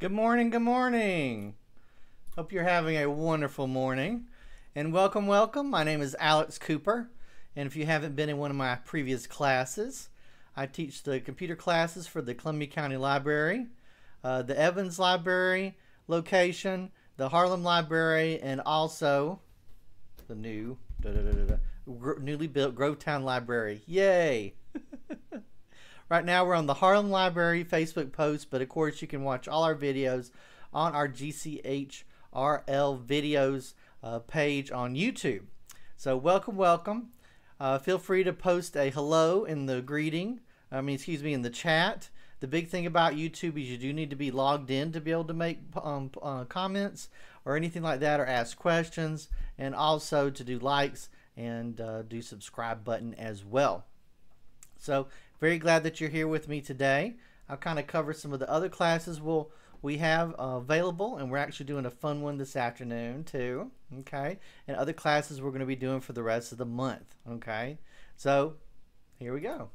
Good morning, good morning. Hope you're having a wonderful morning. And welcome, welcome. My name is Alex Cooper. And if you haven't been in one of my previous classes, I teach the computer classes for the Columbia County Library, uh, the Evans Library location, the Harlem Library, and also the new, da, da, da, newly built Grovetown Library. Yay! Right now we're on the Harlem Library Facebook post, but of course you can watch all our videos on our GCHRL videos uh, page on YouTube. So welcome, welcome. Uh, feel free to post a hello in the greeting. I mean, excuse me, in the chat. The big thing about YouTube is you do need to be logged in to be able to make um, uh, comments or anything like that or ask questions and also to do likes and uh, do subscribe button as well. So very glad that you're here with me today. I'll kind of cover some of the other classes we'll, we have uh, available and we're actually doing a fun one this afternoon too. Okay. And other classes we're going to be doing for the rest of the month. Okay. So here we go.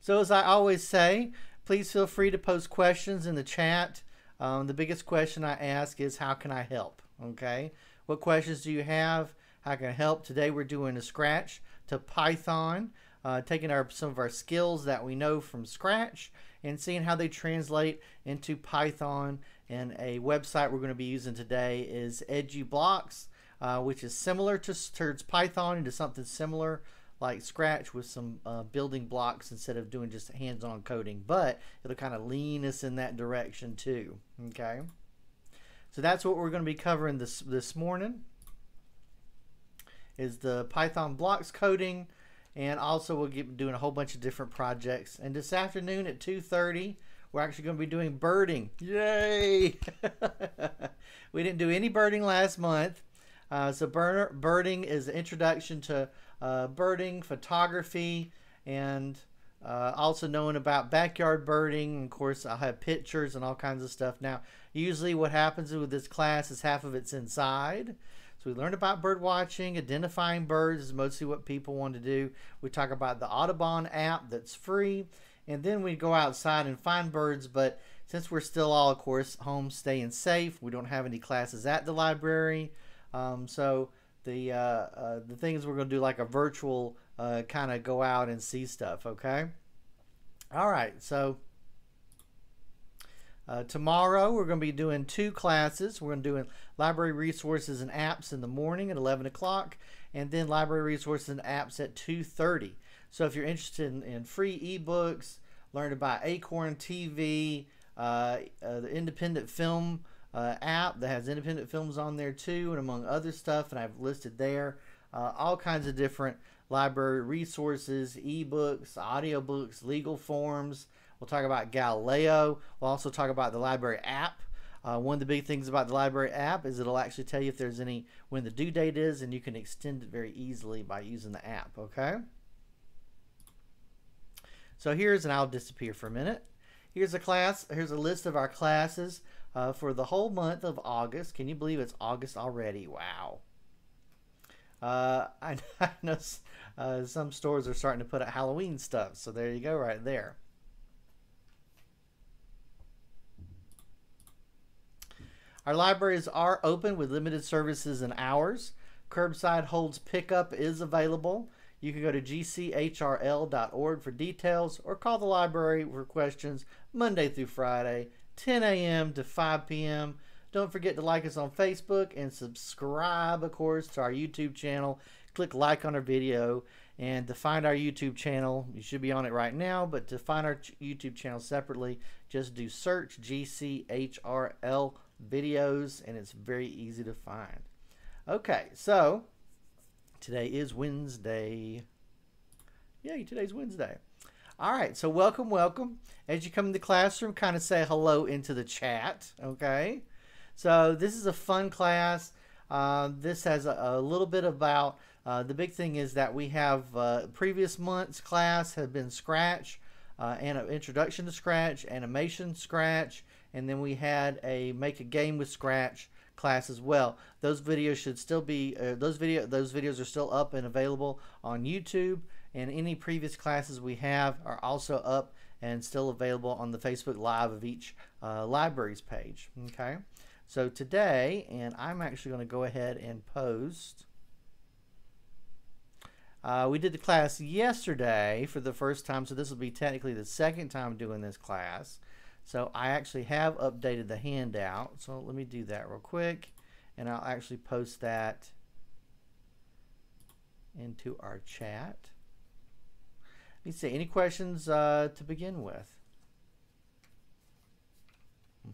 So as I always say, please feel free to post questions in the chat. Um, the biggest question I ask is how can I help? Okay. What questions do you have? How can I help? Today we're doing a Scratch to Python, uh, taking our some of our skills that we know from Scratch and seeing how they translate into Python. And a website we're going to be using today is EduBlocks, uh, which is similar to towards Python into something similar like Scratch with some uh, building blocks instead of doing just hands-on coding. But it'll kind of lean us in that direction too. Okay. So that's what we're going to be covering this this morning is the Python blocks coding, and also we'll get doing a whole bunch of different projects. And this afternoon at 2:30, we're actually going to be doing birding. Yay! we didn't do any birding last month, uh, so birding is an introduction to uh, birding, photography, and uh, also knowing about backyard birding. Of course, I'll have pictures and all kinds of stuff. Now, usually what happens with this class is half of it's inside so we learned about bird watching, identifying birds is mostly what people want to do. We talk about the Audubon app that's free, and then we go outside and find birds. But since we're still all, of course, home staying safe, we don't have any classes at the library. Um, so the uh, uh, the things we're going to do like a virtual uh, kind of go out and see stuff. Okay. All right. So uh, tomorrow we're going to be doing two classes. We're going to do library resources and apps in the morning at 11 o'clock, and then library resources and apps at 2:30. So if you're interested in, in free ebooks, learn about Acorn TV, uh, uh, the independent film uh, app that has independent films on there too, and among other stuff, and I've listed there uh, all kinds of different library resources, ebooks, audiobooks, legal forms. We'll talk about Galileo. We'll also talk about the library app. Uh, one of the big things about the library app is it'll actually tell you if there's any when the due date is, and you can extend it very easily by using the app. Okay. So here's, and I'll disappear for a minute. Here's a class. Here's a list of our classes uh, for the whole month of August. Can you believe it's August already? Wow. Uh, I, I know uh, some stores are starting to put out Halloween stuff, so there you go, right there. Our libraries are open with limited services and hours. Curbside holds pickup is available. You can go to gchrl.org for details or call the library for questions Monday through Friday, 10 a.m. to 5 p.m. Don't forget to like us on Facebook and subscribe, of course, to our YouTube channel. Click like on our video. And to find our YouTube channel, you should be on it right now, but to find our YouTube channel separately, just do search GCHRL videos, and it's very easy to find. Okay, so today is Wednesday. Yay, today's Wednesday. All right, so welcome, welcome. As you come in the classroom, kind of say hello into the chat, okay? So this is a fun class. Uh, this has a, a, little bit about, uh, the big thing is that we have uh, previous month's class have been Scratch, uh, and an introduction to Scratch, animation Scratch, and then we had a make a game with Scratch class as well. Those videos should still be uh, those video those videos are still up and available on YouTube, and any previous classes we have are also up and still available on the Facebook Live of each uh, libraries page. Okay, so today, and I'm actually going to go ahead and post. Uh, we did the class yesterday for the first time, so this will be technically the second time doing this class. So I actually have updated the handout. So let me do that real quick, and I'll actually post that into our chat. Let me see, any questions uh, to begin with?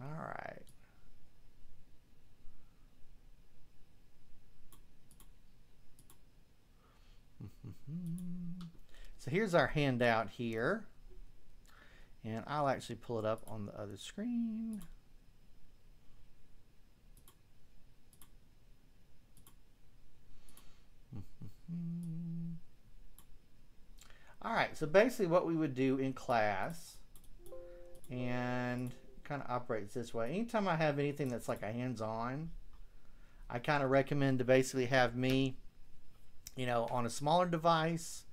All right. Mm-hmm. so here's our handout here. And I'll actually pull it up on the other screen. Mm-hmm. All right, so basically what we would do in class and kind of operates this way. Anytime I have anything that's like a hands-on, I kind of recommend to basically have me, you know, on a smaller device.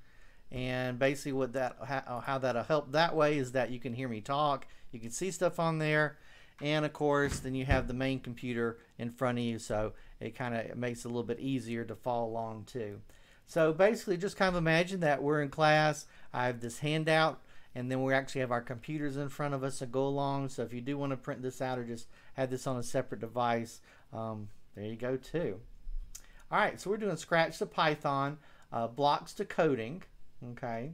And basically what that how, how that'll help that way is that you can hear me talk you can see stuff on there and of course then you have the main computer in front of you so it kind of makes it a little bit easier to follow along too. So basically just kind of imagine that we're in class i have this handout and then we actually have our computers in front of us to go along. So if you do want to print this out or just have this on a separate device um, there you go too all right so we're doing scratch to python uh, blocks to coding Okay.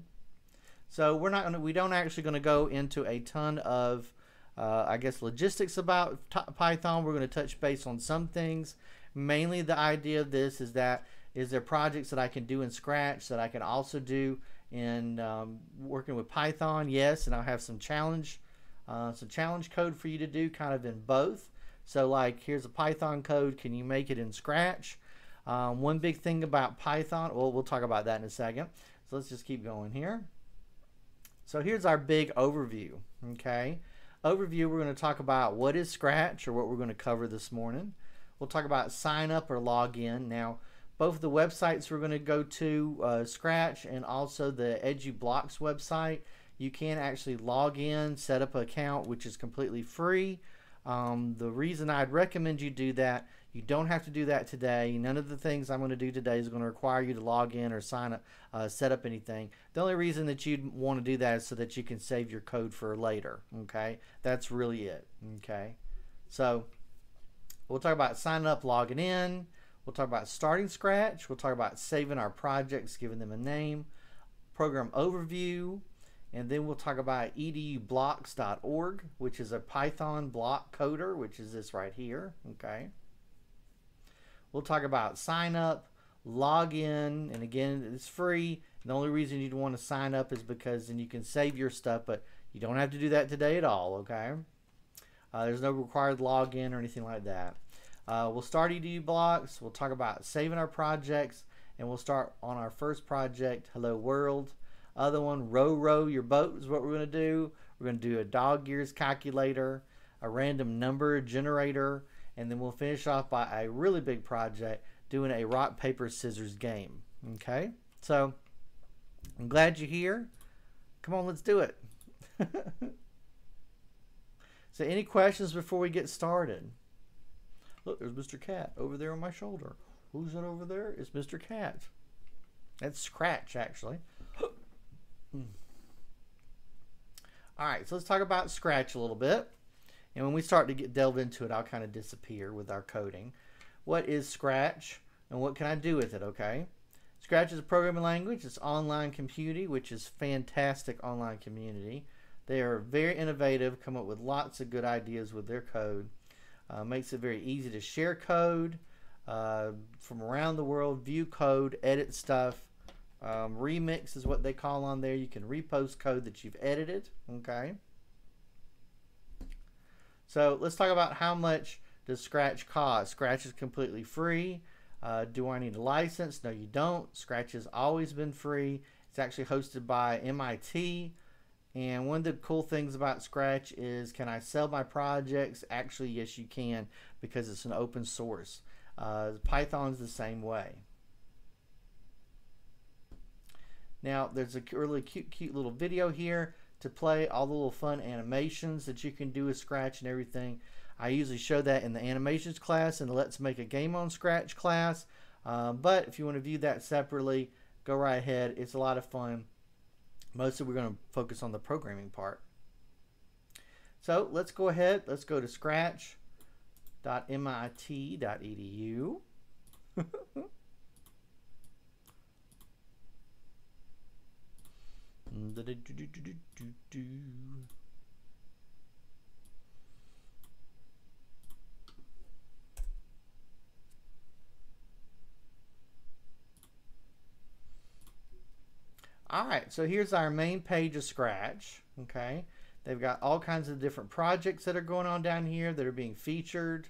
So we're not to, we don't actually going to go into a ton of, uh, I guess, logistics about Python. We're going to touch base on some things. Mainly the idea of this is that is there projects that I can do in Scratch that I can also do in um, working with Python? Yes, and I'll have some challenge, uh, some challenge code for you to do kind of in both. So like here's a Python code. Can you make it in Scratch? Um, one big thing about Python, well, we'll talk about that in a second. So let's just keep going here. So here's our big overview, okay? Overview, we're going to talk about what is Scratch or what we're going to cover this morning. We'll talk about sign up or log in. Now, both the websites we're going to go to, uh, Scratch and also the EduBlocks website, you can actually log in, set up an account, which is completely free. Um, the reason I'd recommend you do that you don't have to do that today. None of the things I'm going to do today is going to require you to log in or sign up, uh, set up anything. The only reason that you'd want to do that is so that you can save your code for later. Okay, that's really it. Okay, so we'll talk about signing up, logging in. We'll talk about starting Scratch. We'll talk about saving our projects, giving them a name, program overview, and then we'll talk about edublocks.org, which is a Python block coder, which is this right here. Okay. We'll talk about sign up, log in, and again, it's free. The only reason you'd want to sign up is because then you can save your stuff, but you don't have to do that today at all, okay? Uh, there's no required login or anything like that. Uh, we'll start EduBlocks. We'll talk about saving our projects, and we'll start on our first project, Hello World. Other one, row row your boat is what we're going to do. We're going to do a dog years calculator, a random number generator, and then we'll finish off by a really big project doing a rock paper scissors game okay? So i'm glad you're here. Come on let's do it. So any questions before we get started? Look there's mr cat over there on my shoulder. Who's that over there? It's mr cat. That's scratch actually. Hmm. all right so let's talk about scratch a little bit and when we start to get delve into it, I'll kind of disappear with our coding. What is Scratch and what can I do with it, okay? Scratch is a programming language. It's online computing, which is fantastic online community. They are very innovative, come up with lots of good ideas with their code. Uh, makes it very easy to share code uh, from around the world, view code, edit stuff. Um, remix is what they call on there. You can repost code that you've edited, okay? So let's talk about how much does Scratch cost. Scratch is completely free. Uh, do I need a license? No, you don't. Scratch has always been free. It's actually hosted by MIT And one of the cool things about Scratch is can I sell my projects? Actually, yes, you can because it's an open source. Uh, Python's the same way. Now, there's a really cute, cute little video here to play all the little fun animations that you can do with Scratch and everything. I usually show that in the animations class and the Let's Make a Game on Scratch class. Um, but if you want to view that separately, go right ahead. It's a lot of fun. Mostly we're going to focus on the programming part. So let's go ahead. Let's go to scratch.mit.edu. All right, so here's our main page of Scratch. Okay, they've got all kinds of different projects that are going on down here that are being featured.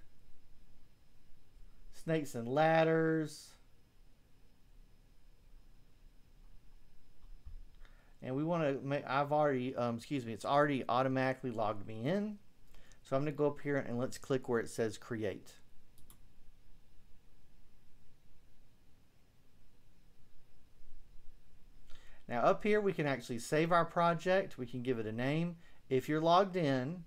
Snakes and ladders. And we want to make, I've already, um, excuse me, it's already automatically logged me in. So I'm going to go up here and let's click where it says create. Now up here we can actually save our project. We can give it a name. If you're logged in,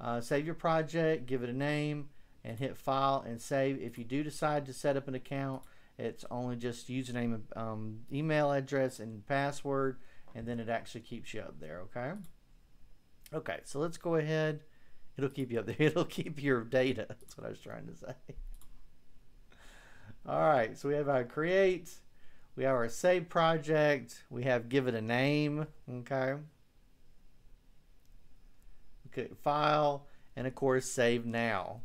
uh, save your project, give it a name, and hit file and save. If you do decide to set up an account, it's only just username, um, email address, and password, and then it actually keeps you up there, okay? Okay, so let's go ahead. It'll keep you up there. It'll keep your data. That's what I was trying to say. All right, so we have our create. We have our save project. We have give it a name. Okay. Okay, file, and of course save now.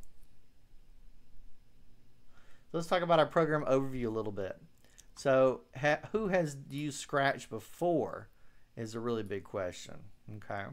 So let's talk about our program overview a little bit. So ha who has used Scratch before is a really big question. Okay.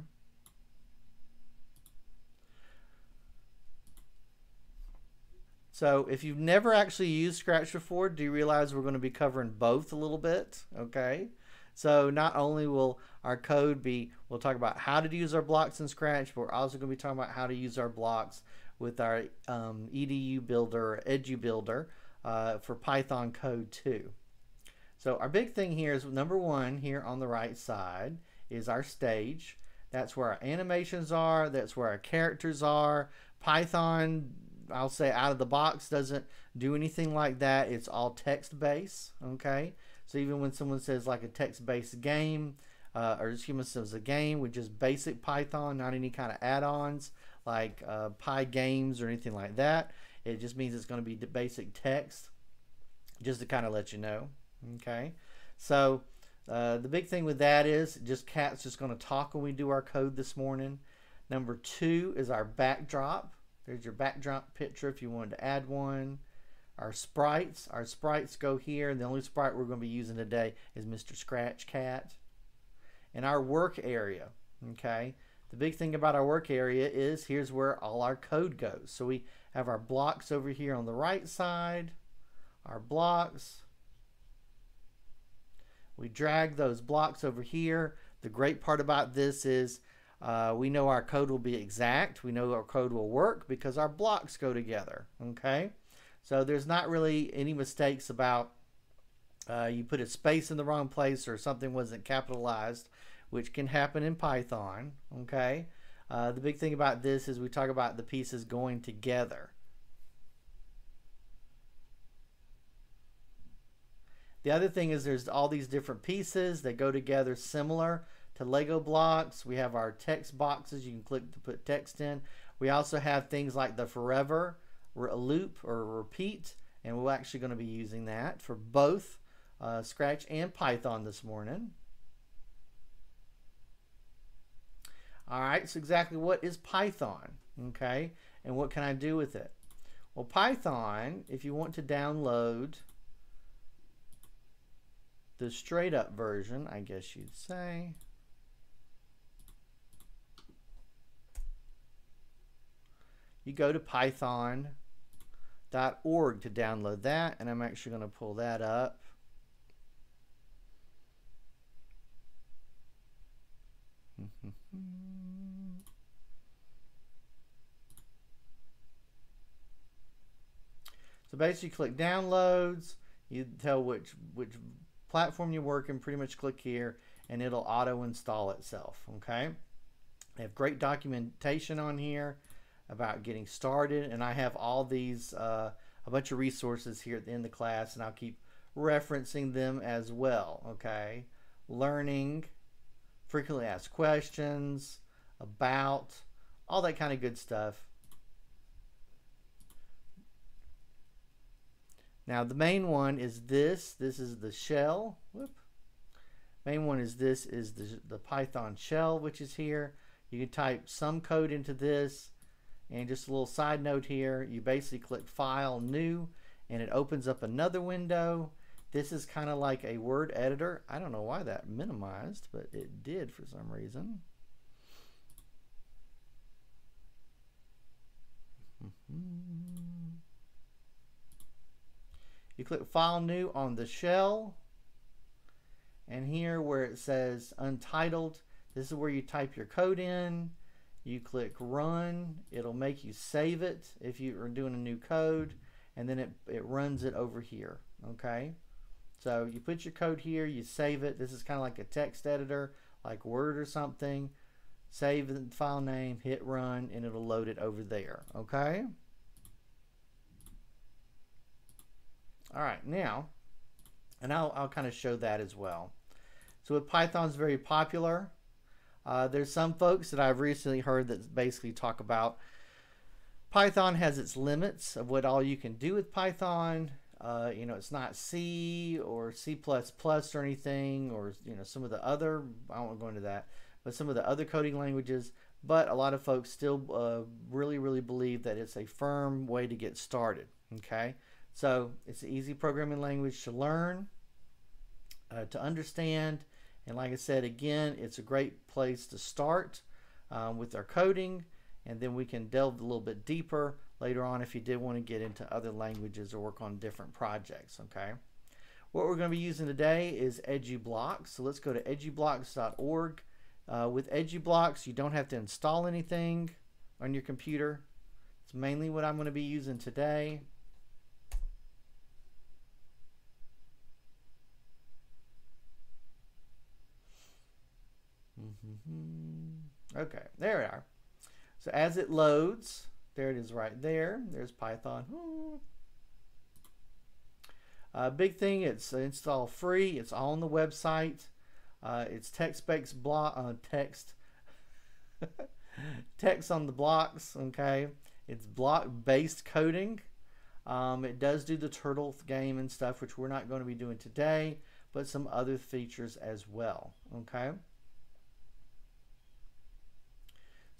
So if you've never actually used Scratch before, do you realize we're going to be covering both a little bit? Okay. So not only will our code be, we'll talk about how to use our blocks in Scratch, but we're also going to be talking about how to use our blocks with our um, EDU builder, Edu builder uh, for Python code too. So our big thing here is number one here on the right side is our stage. That's where our animations are. That's where our characters are. Python I'll say out of the box doesn't do anything like that. It's all text based. Okay. So even when someone says like a text based game, uh, or me, says a game with just basic Python, not any kind of add-ons like uh, Pygames or anything like that. It just means it's going to be basic text, just to kind of let you know. Okay. So uh, the big thing with that is just Cat's just going to talk when we do our code this morning. Number two is our backdrop. There's your backdrop picture if you wanted to add one. Our sprites, our sprites go here, and the only sprite we're going to be using today is Mr. Scratch Cat. And our work area, okay? The big thing about our work area is here's where all our code goes. So we have our blocks over here on the right side, our blocks. We drag those blocks over here. The great part about this is uh, we know our code will be exact. We know our code will work because our blocks go together. Okay, so there's not really any mistakes about uh, you put a space in the wrong place or something wasn't capitalized, which can happen in Python. Okay, uh, the big thing about this is we talk about the pieces going together. The other thing is there's all these different pieces that go together similar to Lego blocks. We have our text boxes you can click to put text in. We also have things like the forever loop or repeat, and we're actually going to be using that for both uh, Scratch and Python this morning. All right, so exactly what is Python? Okay, and what can I do with it? Well, Python, if you want to download the straight up version, I guess you'd say, you go to python.org to download that and I'm actually going to pull that up. So basically click downloads, you tell which which platform you're working, pretty much click here and it'll auto install itself, okay? They have great documentation on here about getting started and I have all these uh, a bunch of resources here at the end of class and I'll keep referencing them as well, okay? Learning, frequently asked questions, about, all that kind of good stuff. Now the main one is this. This is the shell. Whoop. Main one is this is the, the Python shell, which is here. You can type some code into this. And just a little side note here, you basically click File, New, and it opens up another window. This is kind of like a word editor. I don't know why that minimized, but it did for some reason. Mm-hmm. You click File New on the shell. And here where it says Untitled, this is where you type your code in. You click Run. It'll make you save it if you are doing a new code. And then it, it runs it over here. Okay? So you put your code here, you save it. This is kind of like a text editor, like Word or something. Save the file name, hit run, and it'll load it over there. Okay? All right, now, and I'll, I'll kind of show that as well. So with Python is very popular. Uh, there's some folks that I've recently heard that basically talk about Python has its limits of what all you can do with Python. Uh, you know, it's not C or C++ or anything, or you know, some of the other. I won't go into that, but some of the other coding languages. But a lot of folks still uh, really, really believe that it's a firm way to get started. Okay, so it's an easy programming language to learn, uh, to understand, and like I said, again, it's a great place to start um, with our coding, and then we can delve a little bit deeper later on if you did want to get into other languages or work on different projects, okay? What we're going to be using today is EduBlocks. So let's go to edublocks.org. Uh, with EduBlocks, you don't have to install anything on your computer. It's mainly what I'm going to be using today. Okay, there we are. So as it loads, there it is right there. There's Python. Uh, big thing, it's install free. It's on the website. Uh, it's text-based block uh, text text on the blocks. Okay, it's block-based coding. Um, it does do the turtle game and stuff, which we're not going to be doing today, but some other features as well. Okay.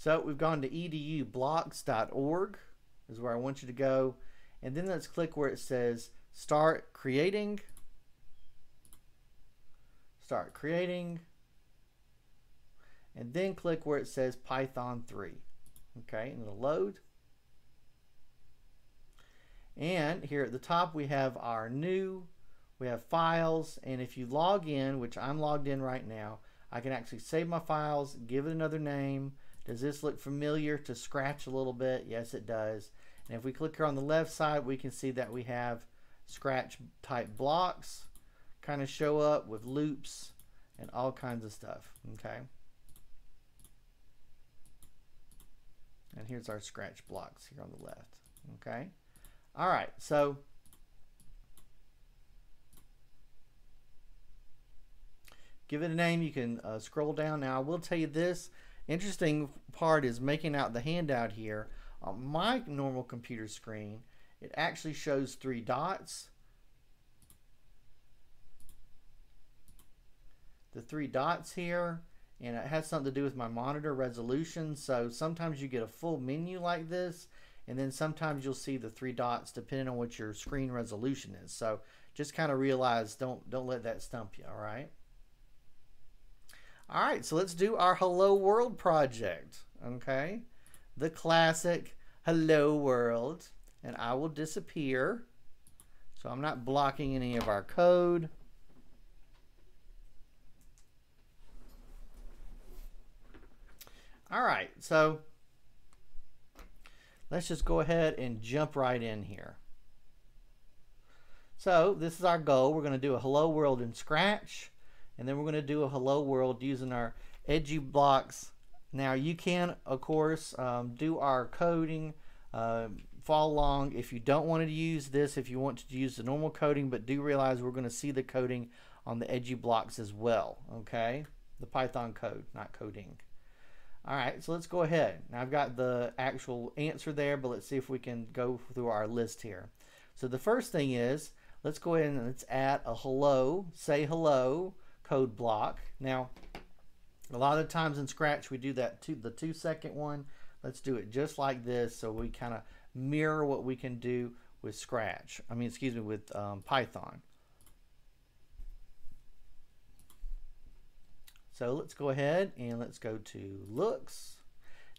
So we've gone to edublocks.org is where I want you to go. And then let's click where it says start creating. Start creating. And then click where it says Python 3. Okay, and it'll load. And here at the top we have our new, we have files, and if you log in, which I'm logged in right now, I can actually save my files, give it another name, does this look familiar to Scratch a little bit? Yes, it does. And if we click here on the left side, we can see that we have Scratch type blocks kind of show up with loops and all kinds of stuff. Okay. And here's our Scratch blocks here on the left. Okay. All right. So give it a name. You can uh, scroll down. Now I will tell you this. Interesting part is making out the handout here. On my normal computer screen, it actually shows three dots. The three dots here, and it has something to do with my monitor resolution. So sometimes you get a full menu like this, and then sometimes you'll see the three dots depending on what your screen resolution is. So just kind of realize, don't, don't let that stump you, all right? All right, so let's do our Hello World project, okay? The classic Hello World, and I will disappear. So I'm not blocking any of our code. All right, so let's just go ahead and jump right in here. So this is our goal. We're going to do a hello world in Scratch, and then we're going to do a hello world using our EduBlocks. Now you can, of course, um, do our coding, uh, follow along. If you don't want to use this, if you want to use the normal coding, but do realize we're going to see the coding on the EduBlocks as well, okay? The Python code, not coding. All right, so let's go ahead. Now I've got the actual answer there, but let's see if we can go through our list here. So the first thing is, let's go ahead and let's add a hello, say hello code block. Now, a lot of times in Scratch we do that two, the two second one. Let's do it just like this so we kind of mirror what we can do with Scratch. I mean, excuse me, with um, Python. So let's go ahead and let's go to looks.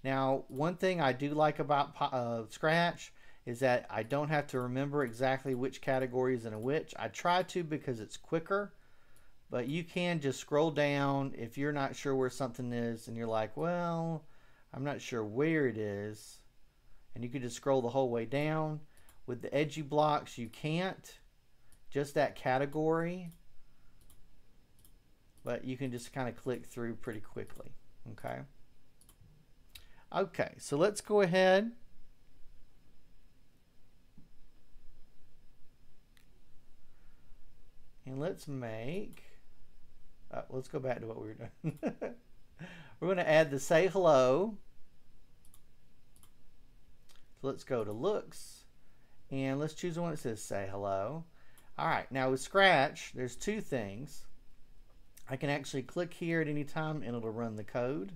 Now, one thing I do like about uh, Scratch is that I don't have to remember exactly which category is in which. I try to because it's quicker, but you can just scroll down if you're not sure where something is and you're like, well, I'm not sure where it is. And you can just scroll the whole way down. With the EduBlocks, you can't. Just that category but you can just kind of click through pretty quickly. Okay. Okay, so let's go ahead. And let's make, uh, let's go back to what we were doing. we're going to add the say hello. So let's go to looks and let's choose the one that says say hello. All right, now with Scratch, there's two things. I can actually click here at any time and it'll run the code.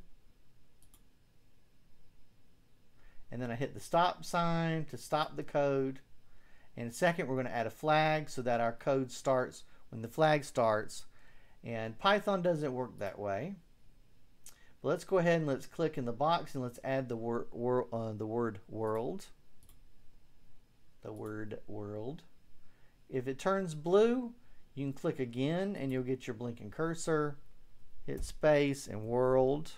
And then I hit the stop sign to stop the code. And second, we're going to add a flag so that our code starts when the flag starts. And Python doesn't work that way. But let's go ahead and let's click in the box and let's add the, wor wor uh, the word world. The word world. If it turns blue, you can click again and you'll get your blinking cursor. Hit space and world.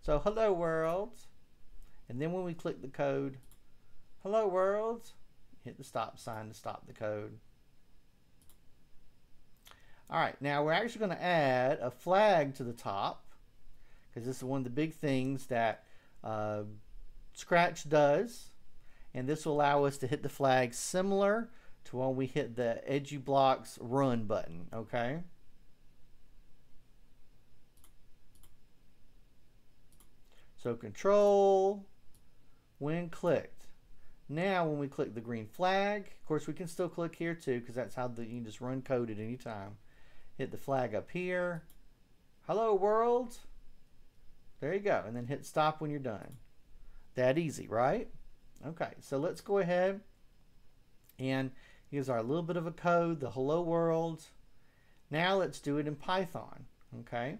So hello world. And then when we click the code, hello world, hit the stop sign to stop the code. All right, now we're actually going to add a flag to the top because this is one of the big things that uh, Scratch does. And this will allow us to hit the flag similar to when we hit the EduBlocks run button, okay? So control when clicked. Now when we click the green flag, of course we can still click here too because that's how the, you can just run code at any time. Hit the flag up here. Hello world. There you go. And then hit stop when you're done. That easy, right? Okay, so let's go ahead and Here's our little bit of a code, the hello world. Now let's do it in Python, okay?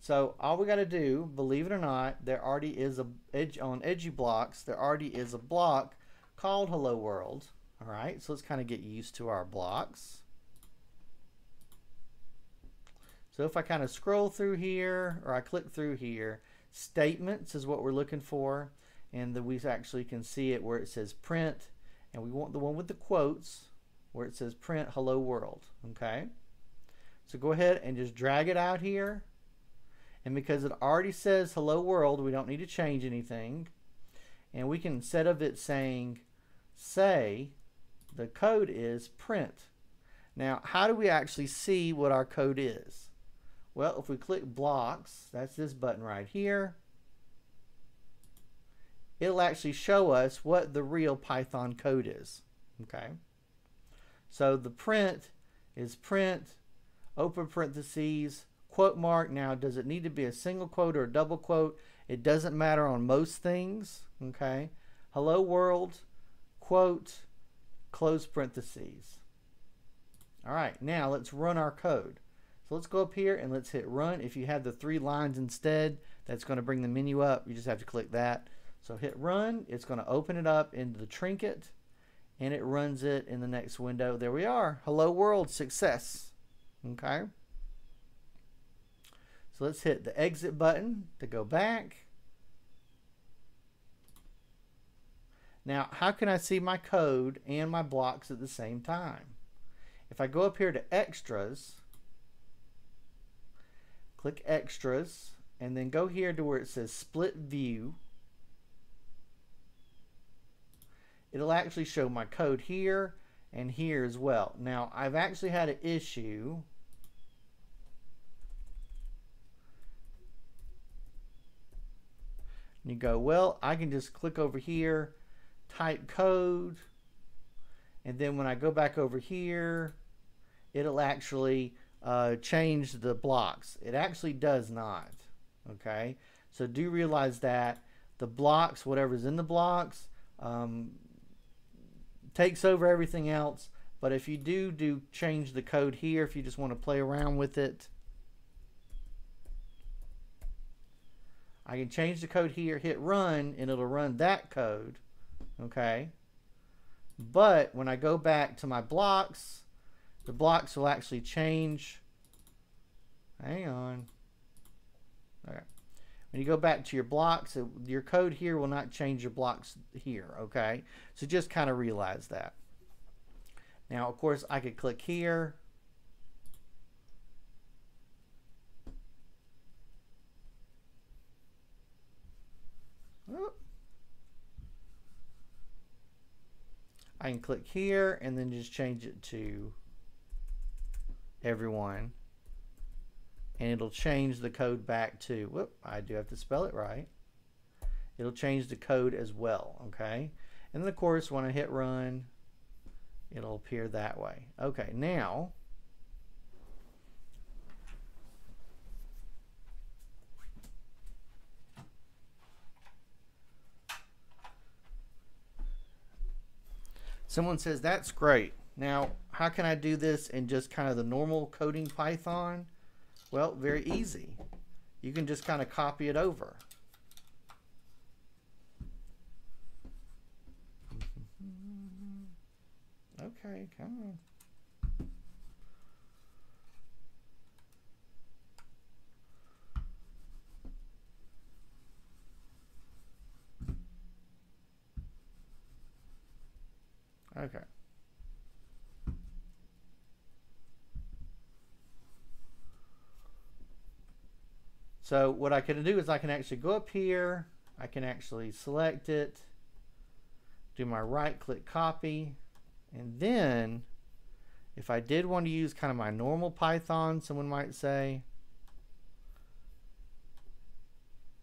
So all we got to do, believe it or not, there already is a edge on EduBlocks. There already is a block called Hello World. All right, so let's kind of get used to our blocks. So if I kind of scroll through here or I click through here, statements is what we're looking for, and then we actually can see it where it says print and we want the one with the quotes where it says print hello world okay? So go ahead and just drag it out here. And because it already says hello world we don't need to change anything. And we can instead of it saying say the code is print. Now how do we actually see what our code is well if we click blocks that's this button right here it'll actually show us what the real Python code is. Okay. So the print is print, open parentheses, quote mark. Now, does it need to be a single quote or a double quote? It doesn't matter on most things. Okay. Hello world, quote, close parentheses. All right, now let's run our code. So let's go up here and let's hit run. If you have the three lines instead, that's going to bring the menu up. You just have to click that. So hit run, it's going to open it up into the trinket and it runs it in the next window. There we are. Hello world, success. Okay. So let's hit the exit button to go back. Now, how can I see my code and my blocks at the same time? If I go up here to extras, click extras, and then go here to where it says split view. It'll actually show my code here and here as well. Now, I've actually had an issue. And you go, well, I can just click over here type code and then when I go back over here it'll actually uh, change the blocks. It actually does not okay? So do realize that the blocks whatever's in the blocks um, takes over everything else. But if you do do change the code here if you just want to play around with it. I can change the code here hit run and it'll run that code okay? But when I go back to my blocks, the blocks will actually change. Hang on. Okay. When you go back to your blocks, your code here will not change your blocks here, okay? So just kind of realize that. Now, of course, I could click here. I can click here and then just change it to everyone. And it'll change the code back to whoop I do have to spell it right. It'll change the code as well okay? And then of course when I hit run it'll appear that way. Okay now Someone says, that's great. Now, how can I do this in just kind of the normal coding Python? Well, very easy. You can just kind of copy it over. Okay, come on. Okay. So what I can do is I can actually go up here, I can actually select it, do my right click copy, and then if I did want to use kind of my normal Python, someone might say,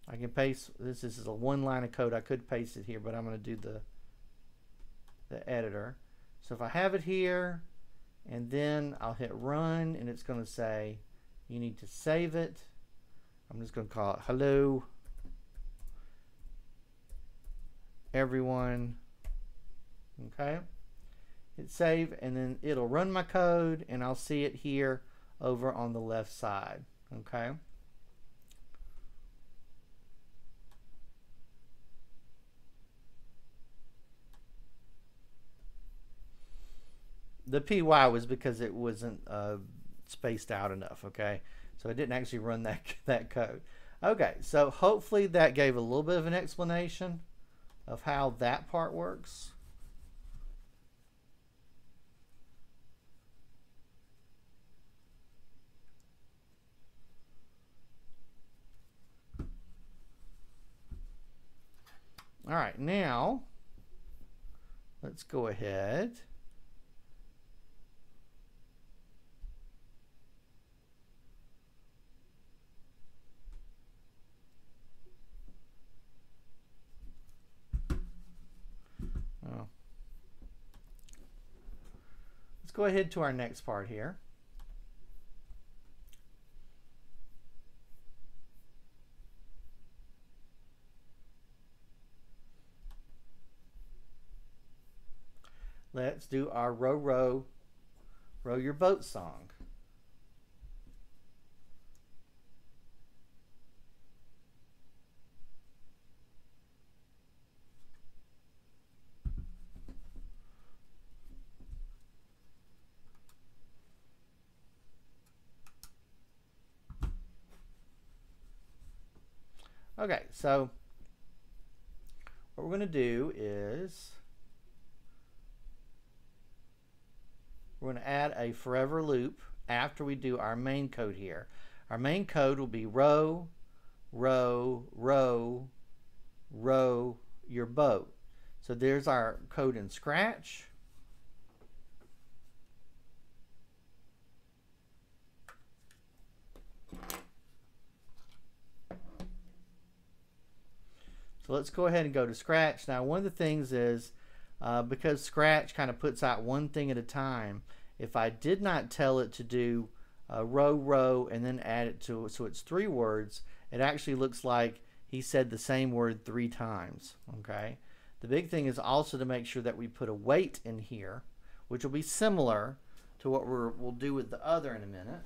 I can paste, this, this is a one line of code, I could paste it here, but I'm going to do the the editor. So if I have it here, and then I'll hit run, and it's going to say you need to save it. I'm just going to call it hello everyone. Okay. Hit save, and then it'll run my code, and I'll see it here over on the left side. Okay. the py was because it wasn't uh, spaced out enough. Okay, so it didn't actually run that that code. Okay, so hopefully that gave a little bit of an explanation of how that part works. All right, now let's go ahead. Go ahead to our next part here. Let's do our row row row your boat song. Okay, so what we're going to do is we're going to add a forever loop after we do our main code here. Our main code will be row, row, row, row your boat. So there's our code in Scratch. So let's go ahead and go to Scratch. Now one of the things is uh, because Scratch kind of puts out one thing at a time, if I did not tell it to do uh, row, row, and then add it to so it's three words, it actually looks like he said the same word three times. Okay. The big thing is also to make sure that we put a wait in here, which will be similar to what we will do with the other in a minute.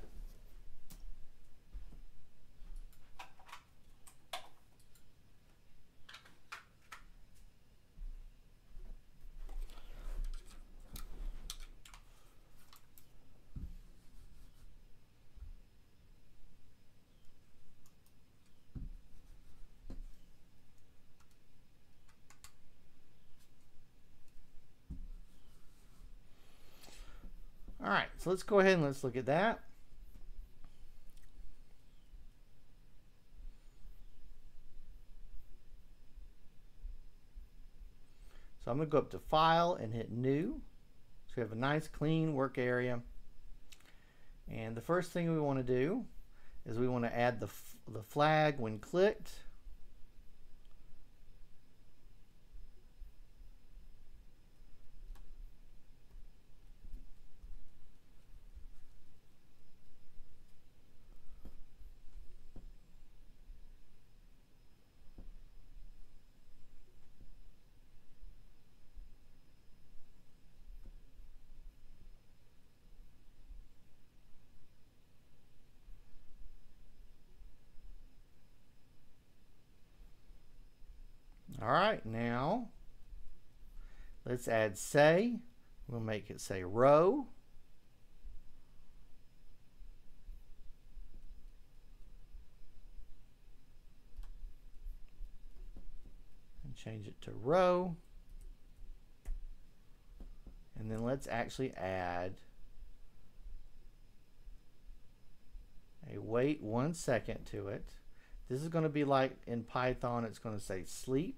All right, so let's go ahead and let's look at that. So I'm going to go up to File and hit New. So we have a nice clean work area. And the first thing we want to do is we want to add the, the flag when clicked. All right, now let's add say. We'll make it say row. And change it to row. And then let's actually add a wait one second to it. This is going to be like in Python, it's going to say sleep.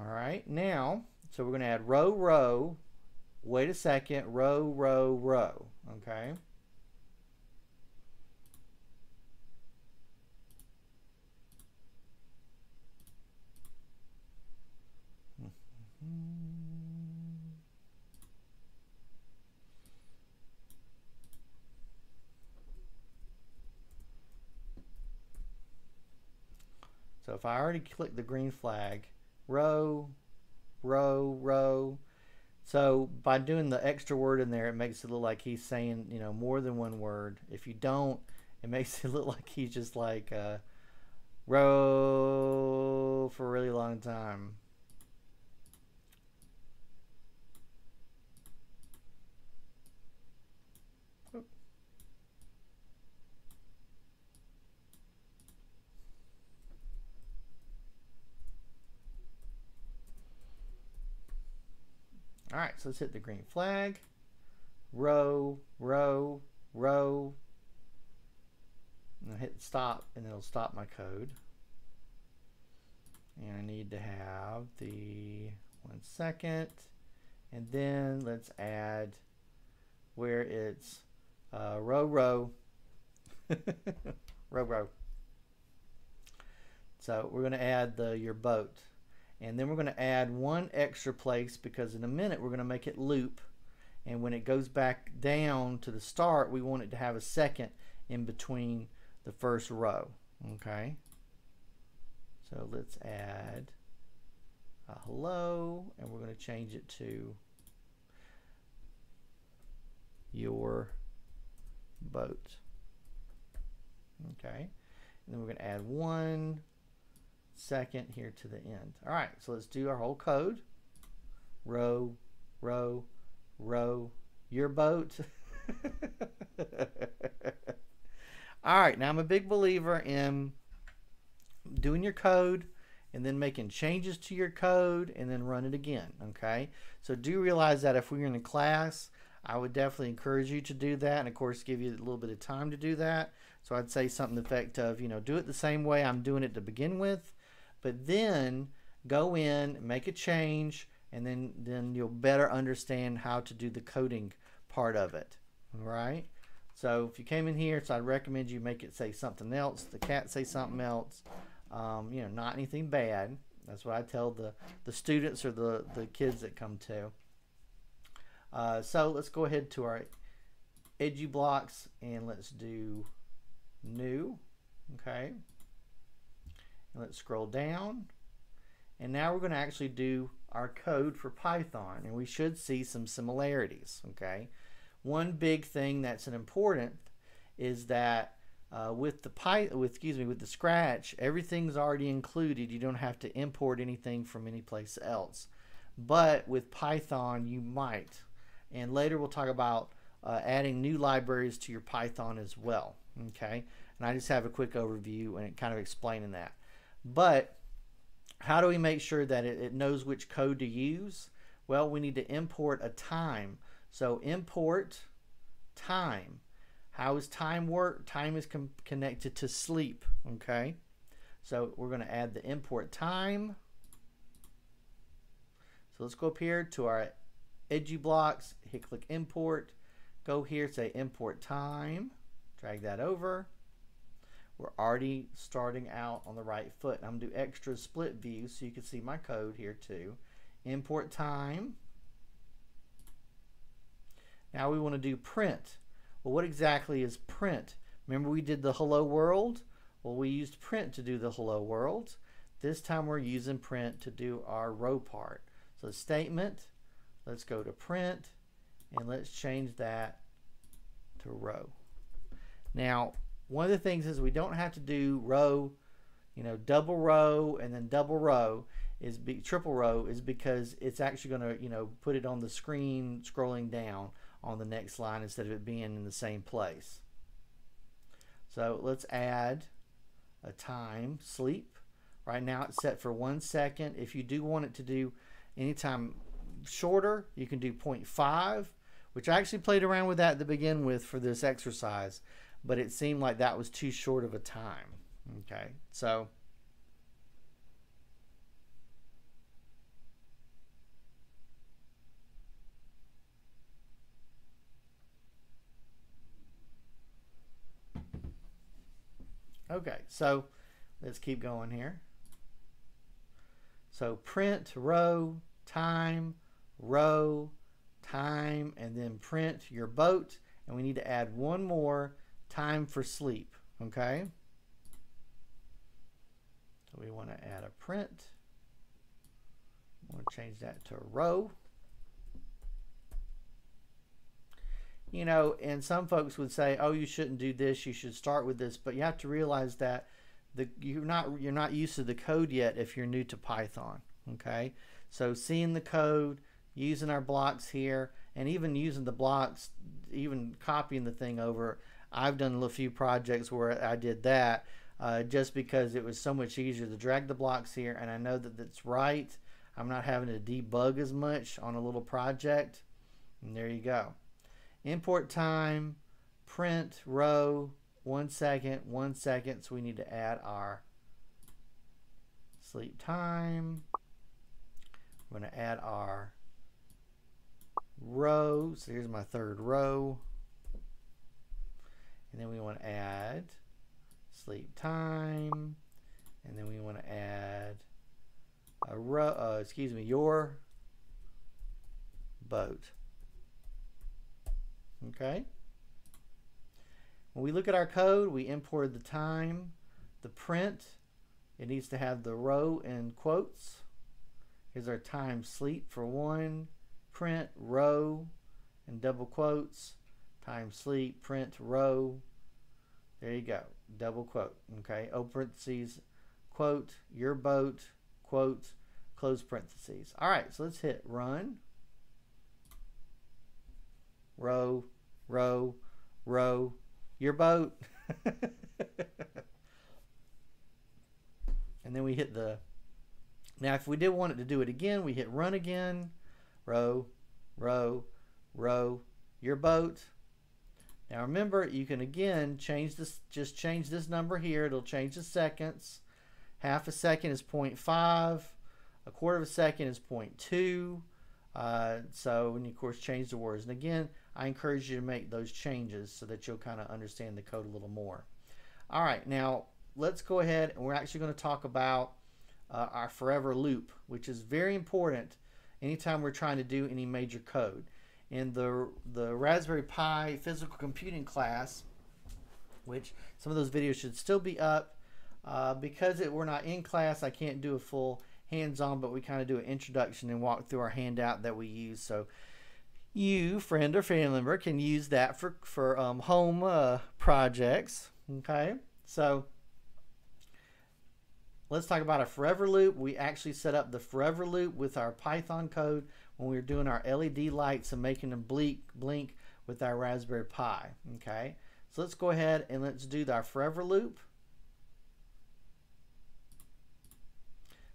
All right, now, so we're going to add row, row, wait a second, row, row, row, okay? So if I already click the green flag, row, row, row, so by doing the extra word in there, it makes it look like he's saying, you know, more than one word. If you don't, it makes it look like he's just like uh, row for a really long time. All right, so let's hit the green flag. Row, row, row. And I hit stop and it'll stop my code. And I need to have the one second. And then let's add where it's uh, row, row, row, row. So we're going to add the your boat. And then we're going to add one extra place because in a minute we're going to make it loop. And when it goes back down to the start, we want it to have a second in between the first row. Okay. So let's add a hello and we're going to change it to your boat. Okay. And then we're going to add one second here to the end. All right, so let's do our whole code. Row, row, row, your boat. All right, now I'm a big believer in doing your code and then making changes to your code and then run it again. Okay, so do realize that if we're in a class, I would definitely encourage you to do that, and of course, give you a little bit of time to do that. So I'd say something effect of, you know, do it the same way I'm doing it to begin with, but then go in, make a change, and then then you'll better understand how to do the coding part of it. Right. So if you came in here, so I'd recommend you make it say something else. The cat say something else. Um, you know, not anything bad. That's what I tell the the students or the the kids that come to. Uh, so let's go ahead to our EduBlocks and let's do new. Okay. Let's scroll down. And now we're going to actually do our code for Python. And we should see some similarities. Okay. One big thing that's an important is that uh, with the Py, with excuse me, with the Scratch, everything's already included. You don't have to import anything from any place else. But with Python, you might. And later we'll talk about uh, adding new libraries to your Python as well. Okay, and I just have a quick overview and kind of explaining that. But how do we make sure that it, it knows which code to use? Well, we need to import a time. So import time. How does time work? Time is connected to sleep. Okay, so we're going to add the import time. So let's go up here to our EduBlocks, hit click import, go here, say import time, drag that over. We're already starting out on the right foot. I'm to do extra split view so you can see my code here too. Import time. Now we want to do print. Well, what exactly is print? Remember we did the hello world? Well, we used print to do the hello world. This time we're using print to do our row part. So statement, let's go to print, and let's change that to row. Now, one of the things is we don't have to do row, you know, double row and then double row is be, triple row is because it's actually going to, you know, put it on the screen scrolling down on the next line instead of it being in the same place. So let's add a time sleep. Right now it's set for one second. If you do want it to do anytime shorter, you can do 0.5, which I actually played around with that to begin with for this exercise, but it seemed like that was too short of a time. Okay, so Okay, so let's keep going here. So print row time row time and then print your boat and we need to add one more time for sleep okay so we want to add a print I want to change that to a row you know, and some folks would say, "Oh, you shouldn't do this. You should start with this." But you have to realize that the you're not you're not used to the code yet if you're new to Python. Okay, so seeing the code, using our blocks here, and even using the blocks, even copying the thing over. I've done a few projects where I did that uh, just because it was so much easier to drag the blocks here, and I know that that's right. I'm not having to debug as much on a little project. And there you go import time, print row, one second, one second. So we need to add our sleep time. We're going to add our row. So here's my third row. And then we want to add sleep time. And then we want to add a row, uh, excuse me, your boat. Okay. When we look at our code, we import the time, the print. It needs to have the row in quotes. Here's our time sleep for one, print, row, and double quotes, time sleep, print, row. There you go. Double quote. Okay. Open parentheses, quote, your boat, quote, close parentheses. All right. So let's hit run. Row, row, row, your boat. and then we hit the now if we did want it to do it again we hit run again row row row your boat now remember you can again change this just change this number here. It'll change the seconds. Half a second is 0.5 a quarter of a second is 0.2 uh, so and of course change the words. And again I encourage you to make those changes so that you'll kind of understand the code a little more. All right now let's go ahead and we're actually going to talk about uh, our forever loop, which is very important anytime we're trying to do any major code. In the, the Raspberry Pi physical computing class, which some of those videos should still be up, uh, because it, we're not in class, I can't do a full hands-on, but we kind of do an introduction and walk through our handout that we use. So you, friend or family member, can use that for, for um, home uh, projects. Okay, so let's talk about a forever loop. We actually set up the forever loop with our Python code when we were doing our LED lights and making them blink, blink with our Raspberry Pi. Okay, so let's go ahead and let's do our forever loop.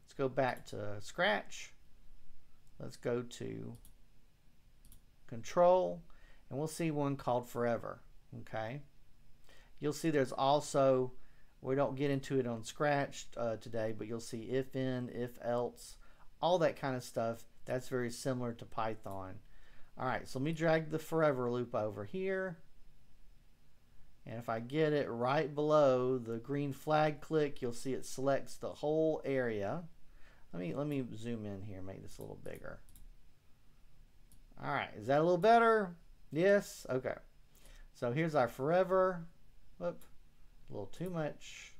Let's go back to Scratch. Let's go to Control, and we'll see one called Forever. Okay, you'll see there's also we don't get into it on Scratch uh, today, but you'll see if in, if else, all that kind of stuff. That's very similar to Python. All right, so let me drag the forever loop over here. And if I get it right below the green flag click, you'll see it selects the whole area. Let me let me zoom in here, make this a little bigger. All right, is that a little better? Yes. Okay. So here's our forever. Whoop a little too much.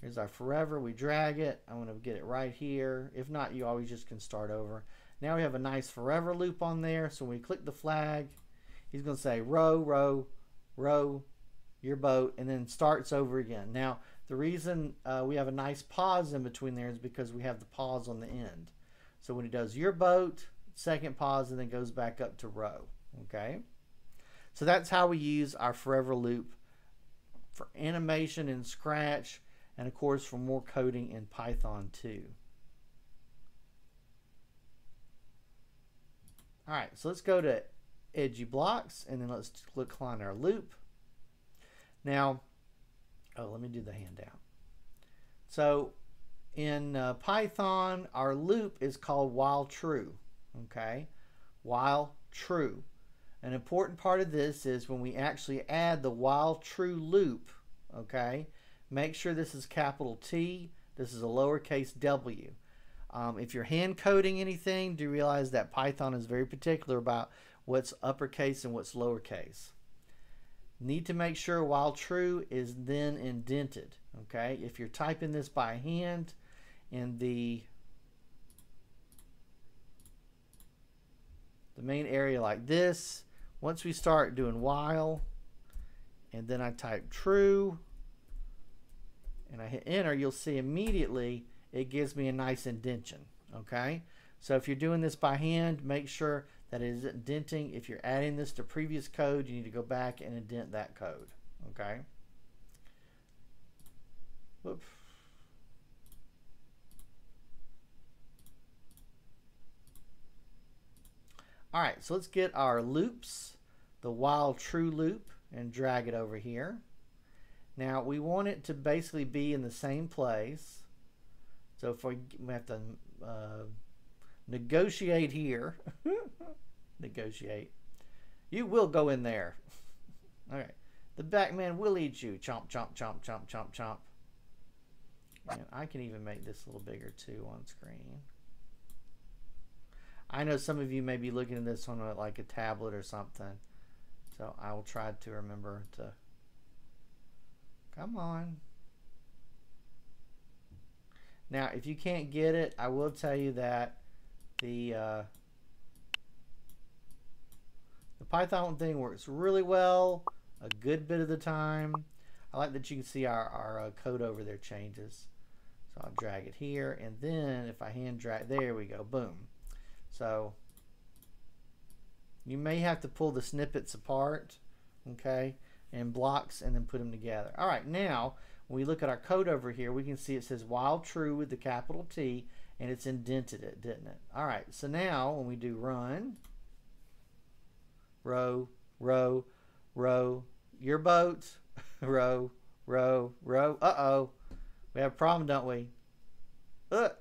Here's our forever. We drag it. I'm going to get it right here. If not, you always just can start over. Now we have a nice forever loop on there. So when we click the flag, he's going to say row, row, row your boat, and then starts over again. Now, the reason uh, we have a nice pause in between there is because we have the pause on the end. So when he does your boat, second pause, and then goes back up to row. Okay? So that's how we use our forever loop for animation in Scratch, and of course for more coding in Python too. All right, so let's go to EduBlocks and then let's click on our loop. Now, oh, let me do the handout. So in uh, Python, our loop is called while true, okay? While true. An important part of this is when we actually add the while true loop, okay, make sure this is capital T, this is a lowercase w. Um, if you're hand coding anything, do realize that Python is very particular about what's uppercase and what's lowercase. Need to make sure while true is then indented, okay? If you're typing this by hand in the the main area like this, once we start doing while, and then I type true, and I hit enter, you'll see immediately it gives me a nice indentation. Okay, so if you're doing this by hand, make sure that it is indenting. If you're adding this to previous code, you need to go back and indent that code. Okay. Whoop. All right, so let's get our loops, the while true loop, and drag it over here. Now we want it to basically be in the same place. So if we, we have to uh, negotiate here, negotiate, you will go in there. All right, the Pac-Man will eat you. Chomp, chomp, chomp, chomp, chomp, chomp. And I can even make this a little bigger too on screen. I know some of you may be looking at this on like a tablet or something. So I will try to remember to. Come on. Now, if you can't get it, I will tell you that the uh, The Python thing works really well a good bit of the time. I like that you can see our, our uh, code over there changes. So I'll drag it here, and then if I hand drag, there we go, boom. So you may have to pull the snippets apart, okay, and blocks, and then put them together. All right, now when we look at our code over here, we can see it says while true with the capital T, and it's indented it, didn't it? All right, so now when we do run, row, row, row, your boat, row, row, row. Uh-oh. We have a problem, don't we? Look.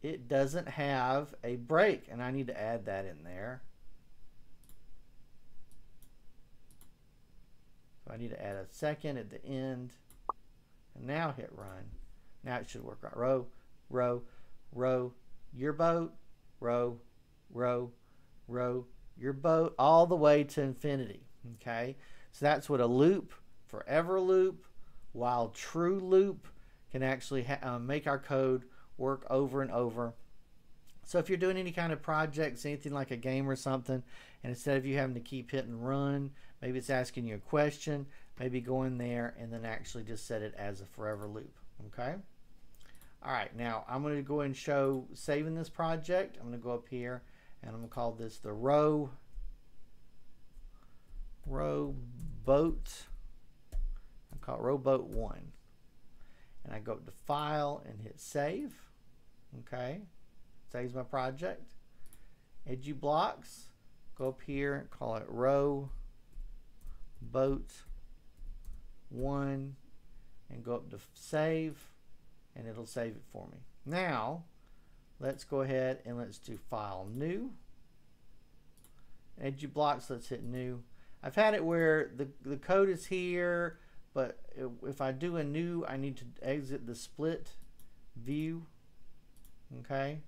It doesn't have a break, and I need to add that in there. I need to add a second at the end. And now hit run. Now it should work right. Row, row, row, your boat, row, row, row, your boat, all the way to infinity. Okay? So that's what a loop, forever loop, while true loop can actually uh, make our code work over and over. So if you're doing any kind of projects, anything like a game or something, and instead of you having to keep hitting run, maybe it's asking you a question, maybe go in there and then actually just set it as a forever loop. Okay? All right, now I'm going to go and show saving this project. I'm going to go up here and I'm going to call this the row rowboat. I call it rowboat one. And I go to file and hit save. Okay. Saves my project. EduBlocks. Go up here, and call it row boat one and go up to save and it'll save it for me. Now let's go ahead and let's do file new. EduBlocks, let's hit new. I've had it where the, the code is here, but if I do a new, I need to exit the split view. Okay.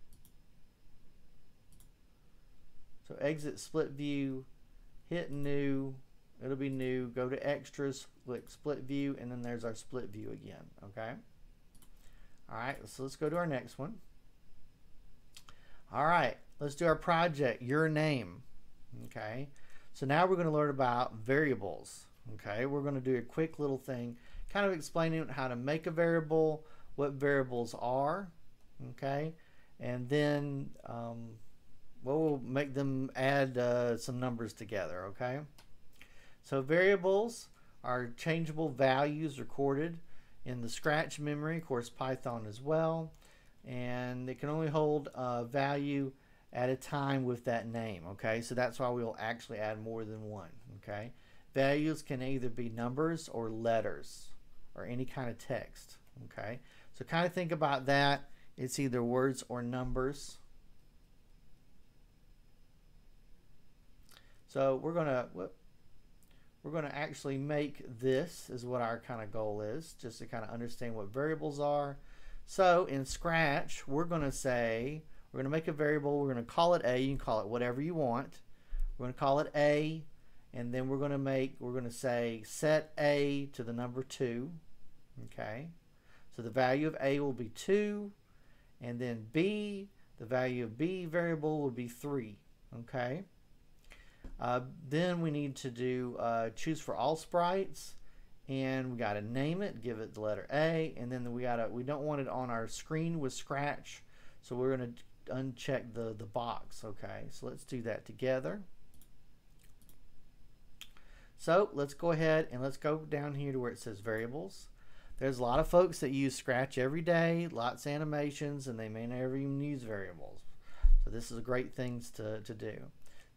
So exit split view, hit new, it'll be new, go to extras, click split view, and then there's our split view again. Okay. All right, so let's go to our next one. All right, let's do our project, your name. Okay. So now we're going to learn about variables. Okay, we're going to do a quick little thing, kind of explaining how to make a variable, what variables are, okay, and then um, we'll make them add uh, some numbers together, okay. So variables are changeable values recorded in the Scratch memory, of course Python as well, and it can only hold a value at a time with that name. Okay, so that's why we'll actually add more than one. Okay, values can either be numbers or letters or any kind of text. Okay, so kind of think about that. It's either words or numbers. So we're gonna we're gonna actually make this is what our kind of goal is, just to kind of understand what variables are. So in Scratch, we're gonna say we're going to make a variable. We're going to call it A. You can call it whatever you want. We're going to call it A. And then we're going to make, we're going to say set A to the number 2. Okay. So the value of A will be 2. And then B, the value of B variable will be 3. Okay. Uh, then we need to do uh, choose for all sprites and we got to name it give it the letter A and then we got to we don't want it on our screen with scratch so we're going to uncheck the, the box. Okay, so let's do that together. So let's go ahead and let's go down here to where it says variables. There's a lot of folks that use Scratch every day, lots of animations, and they may never even use variables. So this is a great things to, to do.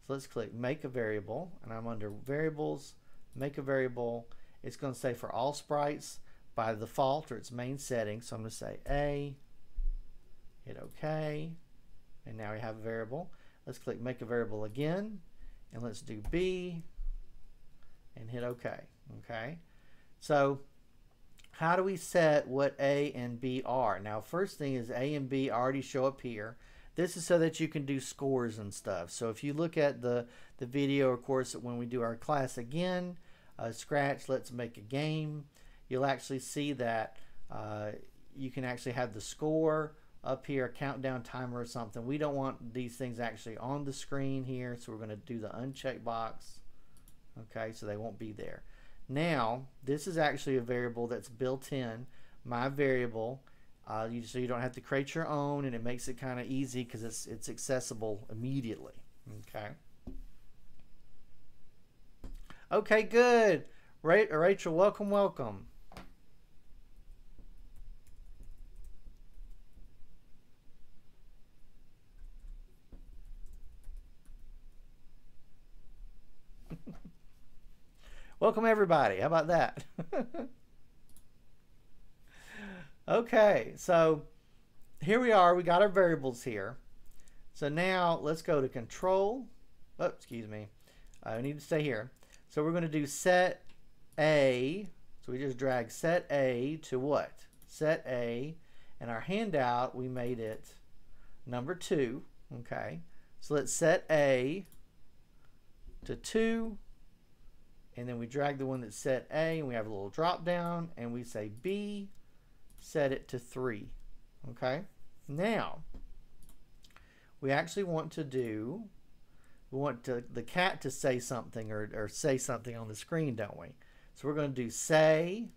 So let's click make a variable, and I'm under variables, make a variable. It's going to say for all sprites by default or its main setting. So I'm going to say A, hit OK and now we have a variable. Let's click make a variable again and let's do B and hit OK. Okay, so how do we set what A and B are? Now, first thing is A and B already show up here. This is so that you can do scores and stuff. So if you look at the, the video, of course, when we do our class again, uh, Scratch, let's make a game, you'll actually see that uh, you can actually have the score up here, a countdown timer or something. We don't want these things actually on the screen here, so we're going to do the uncheck box. Okay, so they won't be there. Now, this is actually a variable that's built in, my variable, uh, you, so you don't have to create your own, and it makes it kind of easy because it's, it's accessible immediately. Okay. Okay, good. Rachel, welcome, welcome. welcome everybody. How about that? okay, so here we are. We got our variables here. So now let's go to control. Oh, excuse me. I need to stay here. So we're going to do set A. So we just drag set A to what? Set A. And our handout, we made it number 2. Okay. So let's set A to 2. And then we drag the one that's set A and we have a little drop down and we say B, set it to 3. Okay. Now, we actually want to do we want to, the cat to say something or, or say something on the screen, don't we? So we're going to do say.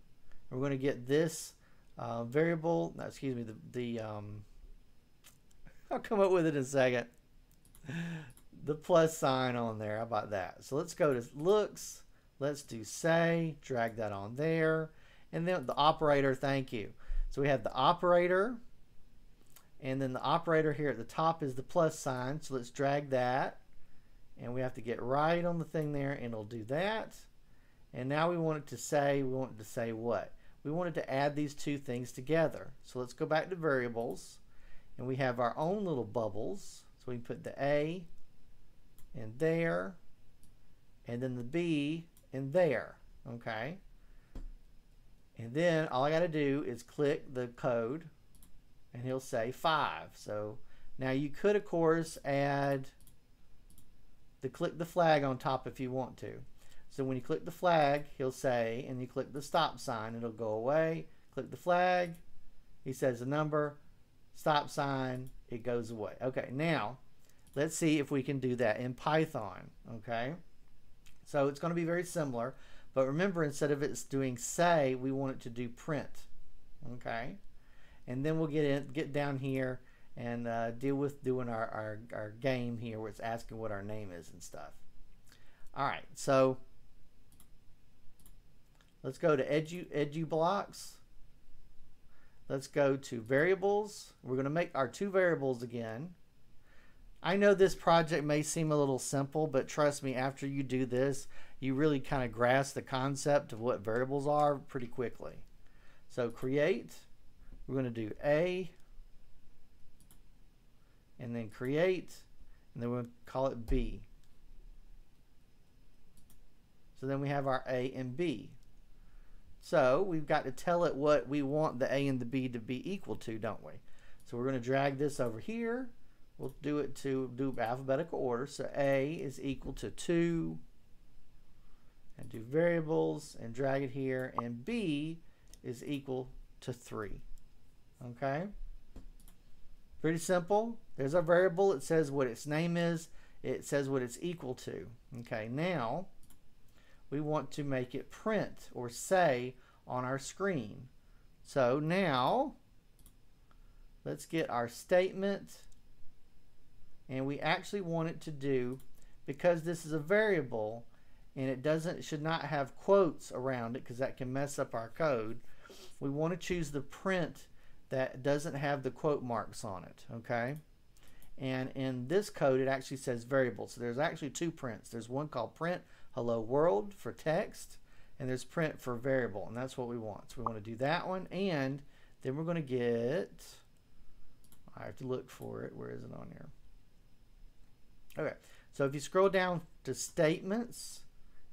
We're going to get this uh, variable, excuse me, the, the um, I'll come up with it in a second. The plus sign on there. How about that? So let's go to looks. Let's do say, drag that on there. And then the operator, thank you. So we have the operator. And then the operator here at the top is the plus sign. So let's drag that and we have to get right on the thing there and it'll do that and now we want it to say we want it to say what we wanted to add these two things together so let's go back to variables and we have our own little bubbles so we can put the A in there and then the B in there okay and then all I got to do is click the code and he'll say 5 so now you could of course add to click the flag on top if you want to. So when you click the flag, he'll say, and you click the stop sign, it'll go away. Click the flag, he says the number, stop sign, it goes away. Okay, now let's see if we can do that in Python. Okay, so it's going to be very similar, but remember instead of it's doing say, we want it to do print. Okay, and then we'll get in, get down here and uh, deal with doing our, our, our game here where it's asking what our name is and stuff. All right, so let's go to edu, EduBlocks. Let's go to variables. We're going to make our two variables again. I know this project may seem a little simple, but trust me, after you do this, you really kind of grasp the concept of what variables are pretty quickly. So create, we're going to do A and then create, and then we'll call it B. So then we have our A and B. So we've got to tell it what we want the A and the B to be equal to, don't we? So we're going to drag this over here. We'll do it to do alphabetical order. So A is equal to 2 and do variables and drag it here and B is equal to 3. Okay? Pretty simple. There's a variable. It says what its name is. It says what it's equal to. Okay, now we want to make it print or say on our screen. So now let's get our statement and we actually want it to do because this is a variable and it doesn't should not have quotes around it because that can mess up our code we want to choose the print that doesn't have the quote marks on it, okay? And in this code, it actually says variable. So there's actually two prints. There's one called print hello world for text, and there's print for variable, and that's what we want. So we want to do that one, and then we're going to get, I have to look for it. Where is it on here? Okay, so if you scroll down to statements,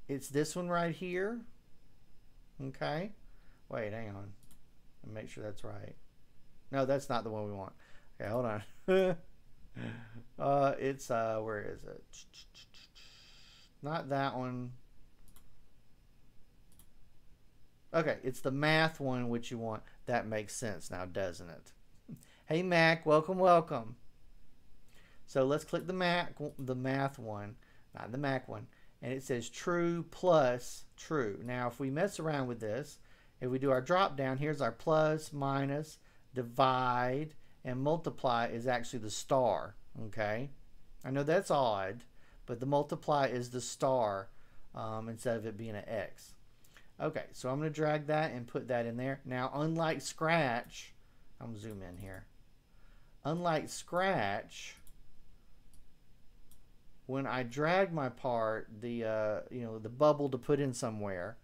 it's this one right here. Okay, wait, hang on. And Make sure that's right. No, that's not the one we want. Okay, hold on. uh, it's, uh, where is it? Not that one. Okay, it's the math one which you want. That makes sense now, doesn't it? Hey Mac, welcome, welcome. So let's click the Mac, the math one, not the Mac one, and it says true plus true. Now, if we mess around with this, if we do our drop down, here's our plus, minus, divide, and multiply is actually the star. Okay, I know that's odd, but the multiply is the star um, instead of it being an X. Okay, so I'm going to drag that and put that in there. Now, unlike Scratch, I'm zoom in here. Unlike Scratch, when I drag my part, the uh, you know the bubble to put in somewhere,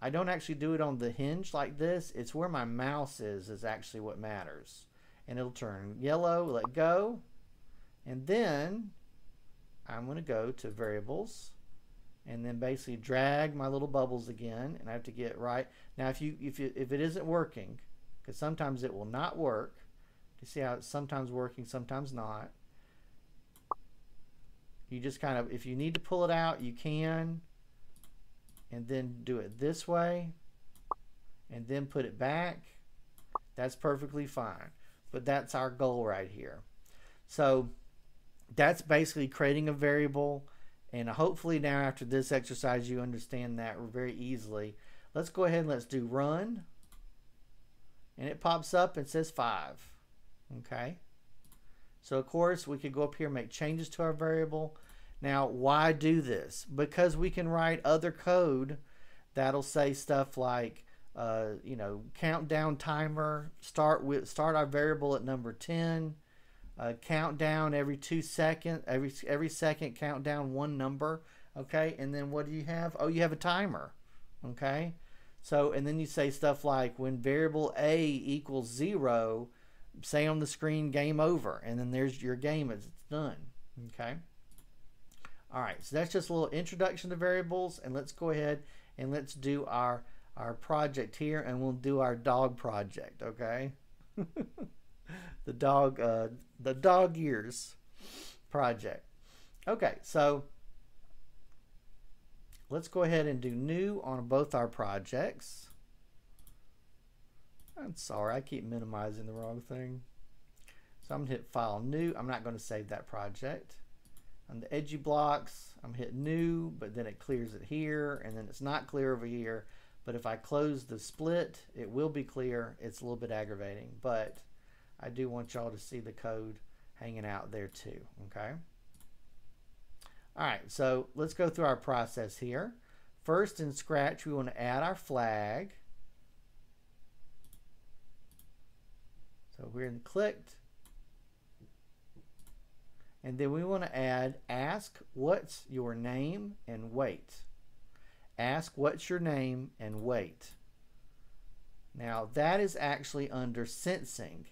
I don't actually do it on the hinge like this. It's where my mouse is is actually what matters. And it'll turn yellow, let go. And then I'm going to go to variables and then basically drag my little bubbles again and I have to get right. Now if you if you, if it isn't working, because sometimes it will not work. You see how it's sometimes working, sometimes not. You just kind of if you need to pull it out, you can and then do it this way and then put it back. That's perfectly fine. But that's our goal right here. So that's basically creating a variable and hopefully now after this exercise you understand that very easily. Let's go ahead and let's do run. And it pops up and says 5. Okay. So of course we could go up here and make changes to our variable. Now why do this? Because we can write other code that'll say stuff like uh, you know countdown timer start with start our variable at number 10 uh, countdown every two seconds, every every second count down one number. Okay, and then what do you have? Oh, you have a timer. Okay, so and then you say stuff like when variable a equals zero, say on the screen game over, and then there's your game it's done. Okay. All right, so that's just a little introduction to variables, and let's go ahead and let's do our our project here, and we'll do our dog project. Okay. the dog uh, the dog years project. Okay, so let's go ahead and do new on both our projects. I'm sorry, I keep minimizing the wrong thing. So I'm to hit File New. I'm not to save that project. On the EduBlocks, I'm hit New, but then it clears it here, and then it's not clear over here. But if I close the split, it will be clear. It's a little bit aggravating, but I do want y'all to see the code hanging out there too, okay? All right, so let's go through our process here. First in Scratch, we want to add our flag. So we're in clicked. And then we want to add ask what's your name and wait. Ask what's your name and wait. Now that is actually under sensing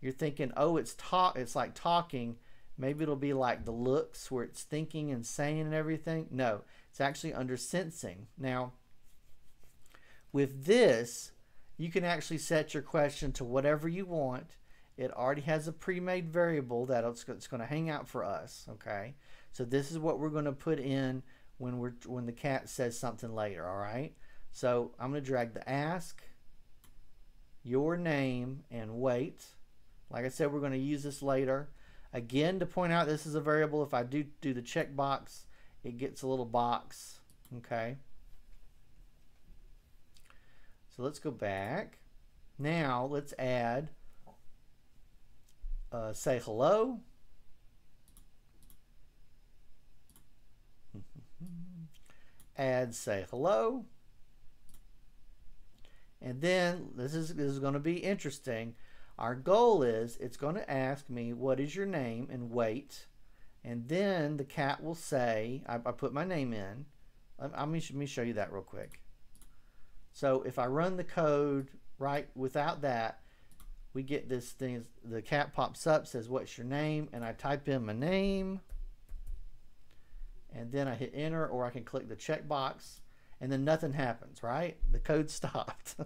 you're thinking, oh, it's talk. It's like talking. Maybe it'll be like the looks where it's thinking and saying and everything. No, it's actually under sensing. Now, with this, you can actually set your question to whatever you want. It already has a pre-made variable that it's, going to hang out for us. Okay, so this is what we're going to put in when we're when the cat says something later. All right. So I'm going to drag the ask, your name, and wait. Like I said, we're going to use this later. Again, to point out this is a variable. If I do do the checkbox, it gets a little box. Okay. So let's go back. Now let's add uh, say hello. add say hello. And then this is, this is going to be interesting. Our goal is it's going to ask me, what is your name and wait. And then the cat will say, I, I put my name in. Let, let, me, let me show you that real quick. So if I run the code right without that, we get this thing, the cat pops up, says, what's your name? And I type in my name. And then I hit enter or I can click the checkbox and then nothing happens, right? The code stopped.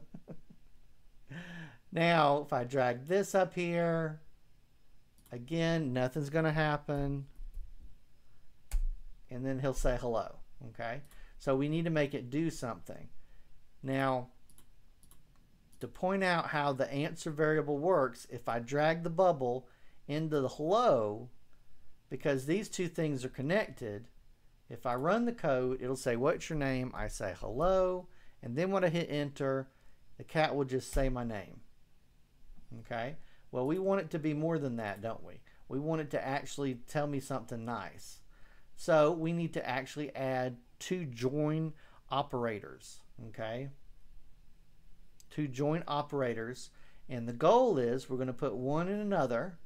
Now, if I drag this up here, again, nothing's going to happen. And then he'll say hello. Okay. So we need to make it do something. Now, to point out how the answer variable works, if I drag the bubble into the hello, because these two things are connected, if I run the code, it'll say, what's your name? I say hello, and then when I hit enter, the cat will just say my name. Okay? Well, we want it to be more than that, don't we? We want it to actually tell me something nice. So we need to actually add two join operators. Okay? Two join operators. And the goal is we're going to put one in another.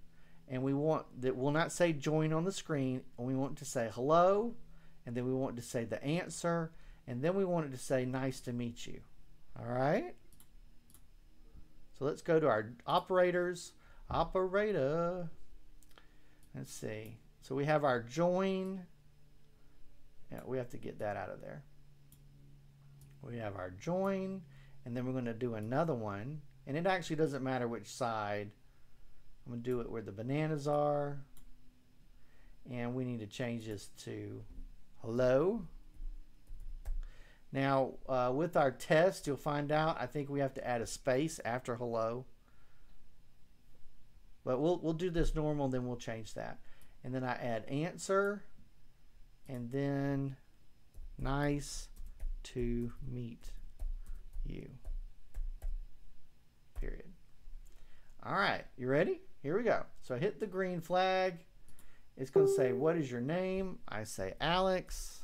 And we want that will not say join on the screen. And we want to say hello. And then we want to say the answer. And then we want it to say nice to meet you. All right? So let's go to our operators. Operator. Let's see. So we have our join. Yeah, we have to get that out of there. We have our join, and then we're going to do another one. And it actually doesn't matter which side. I'm going to do it where the bananas are. And we need to change this to hello. Now, uh, with our test, you'll find out I think we have to add a space after hello. But we'll, we'll do this normal, then we'll change that. And then I add answer, and then nice to meet you. Period. All right, you ready? Here we go. So I hit the green flag. It's going to say, what is your name? I say Alex.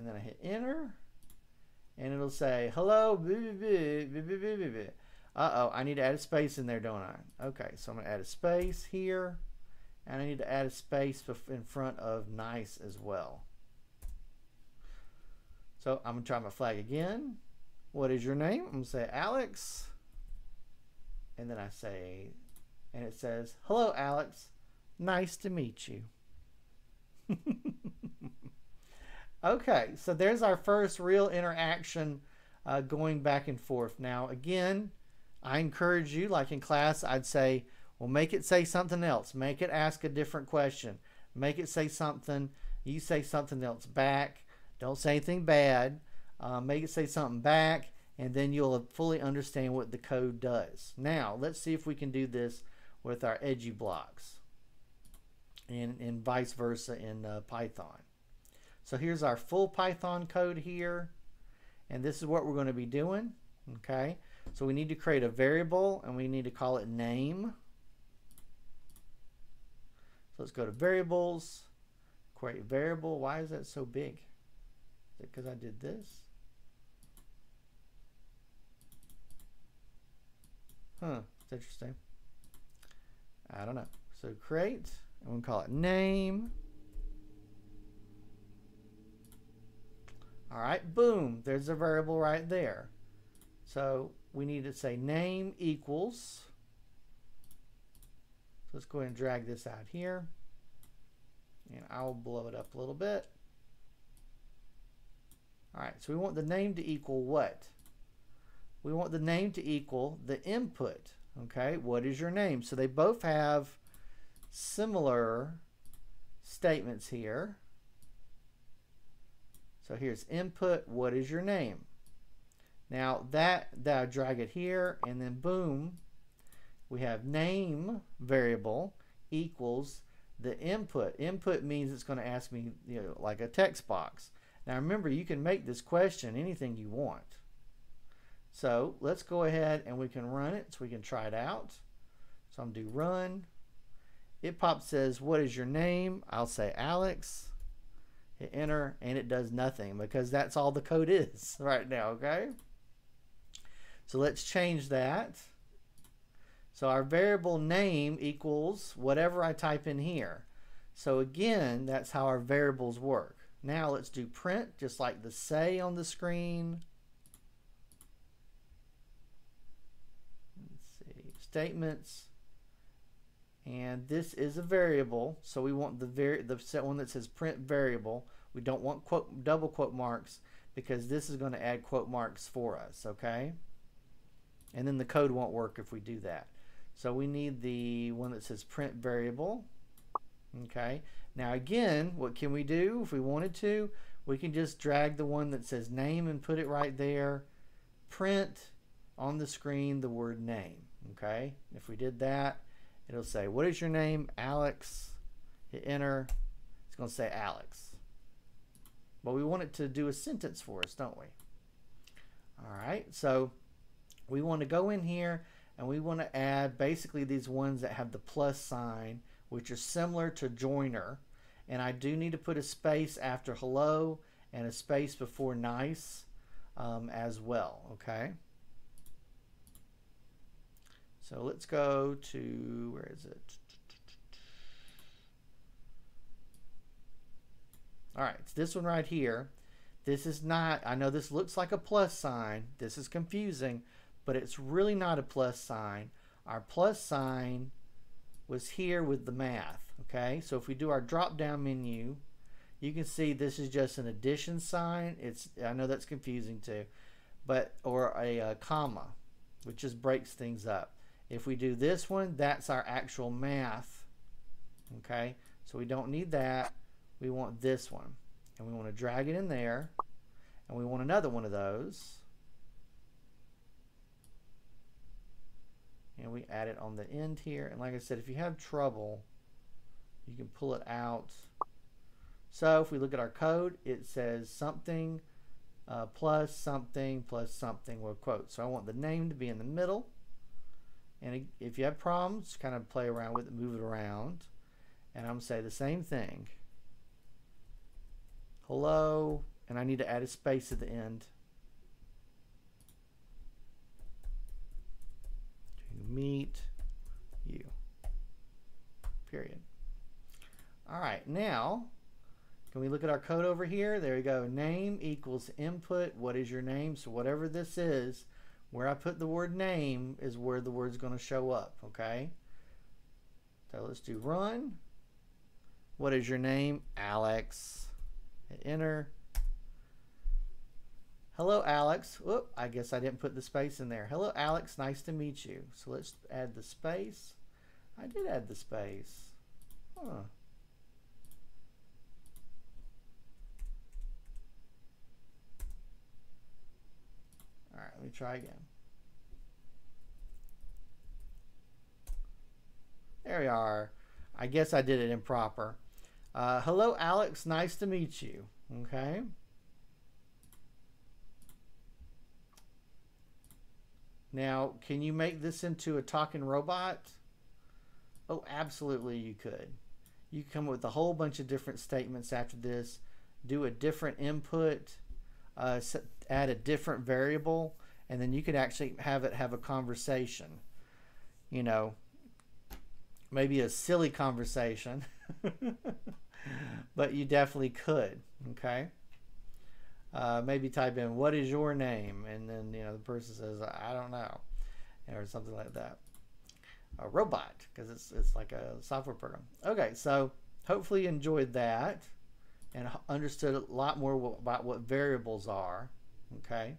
and then I hit enter and it'll say hello uh-oh I need to add a space in there don't I okay so I'm gonna add a space here and I need to add a space in front of nice as well. So I'm gonna try my flag again. What is your name? I'm gonna say Alex. And then I say and it says hello Alex. Nice to meet you. Okay, so there's our first real interaction uh, going back and forth. Now, again, I encourage you, like in class, I'd say, well, make it say something else. Make it ask a different question. Make it say something. You say something else back. Don't say anything bad. Uh, make it say something back, and then you'll fully understand what the code does. Now, let's see if we can do this with our EduBlocks and, and vice versa in uh, Python. So here's our full Python code here. And this is what we're going to be doing. Okay. So we need to create a variable and we need to call it name. Let's go to variables, create variable. Why is that so big? Is it because I did this? Huh, it's interesting. I don't know. So create, and we'll call it name. All right, boom, there's a variable right there. So we need to say name equals. So let's go ahead and drag this out here. And I'll blow it up a little bit. All right, so we want the name to equal what? We want the name to equal the input. Okay, what is your name? So they both have similar statements here. So here's input, what is your name? Now that, that I drag it here and then boom, we have name variable equals the input. Input means it's going to ask me you know, like a text box. Now remember you can make this question anything you want. So let's go ahead and we can run it so we can try it out. So I'm going to do run. It pops says what is your name? I'll say Alex hit enter, and it does nothing because that's all the code is right now, okay? So let's change that. So our variable name equals whatever I type in here. So again, that's how our variables work. Now let's do print, just like the say on the screen. Let's see, statements. And this is a variable, so we want the the set one that says print variable. We don't want quote double quote marks because this is going to add quote marks for us, okay? And then the code won't work if we do that. So we need the one that says print variable, okay? Now again, what can we do if we wanted to? We can just drag the one that says name and put it right there. Print on the screen the word name. Okay, if we did that, it'll say, What is your name? Alex. Hit enter. It's going to say Alex. But we want it to do a sentence for us, don't we? All right, so we want to go in here and we want to add basically these ones that have the plus sign, which are similar to joiner. And I do need to put a space after hello and a space before nice um, as well, okay? So let's go to, where is it? All right, it's this one right here. This is not, I know this looks like a plus sign. This is confusing, but it's really not a plus sign. Our plus sign was here with the math, okay? So if we do our drop down menu, you can see this is just an addition sign. It's I know that's confusing too, but or a, a comma, which just breaks things up. If we do this one, that's our actual math. Okay, so we don't need that. We want this one. And we want to drag it in there. And we want another one of those. And we add it on the end here. And like I said, if you have trouble, you can pull it out. So if we look at our code, it says something uh, plus something plus something with quote. So I want the name to be in the middle. And if you have problems, kind of play around with it, move it around. And I'm going to say the same thing. Hello, and I need to add a space at the end. To meet you. Period. All right, now, can we look at our code over here? There we go. Name equals input. What is your name? So whatever this is, where I put the word name is where the word's going to show up, okay? So let's do run. What is your name? Alex. Hit enter. Hello, Alex. Whoop, I guess I didn't put the space in there. Hello, Alex. Nice to meet you. So let's add the space. I did add the space. Huh. All right, let me try again. There we are. I guess I did it improper. Uh, hello, Alex. Nice to meet you. Okay. Now, can you make this into a talking robot? Oh, absolutely you could. You come up with a whole bunch of different statements after this, do a different input, uh, add a different variable, and then you could actually have it have a conversation. You know, maybe a silly conversation, but you definitely could. Okay. Uh, maybe type in what is your name, and then you know the person says I don't know, or something like that. A robot because it's it's like a software program. Okay, so hopefully you enjoyed that and understood a lot more about what variables are. Okay.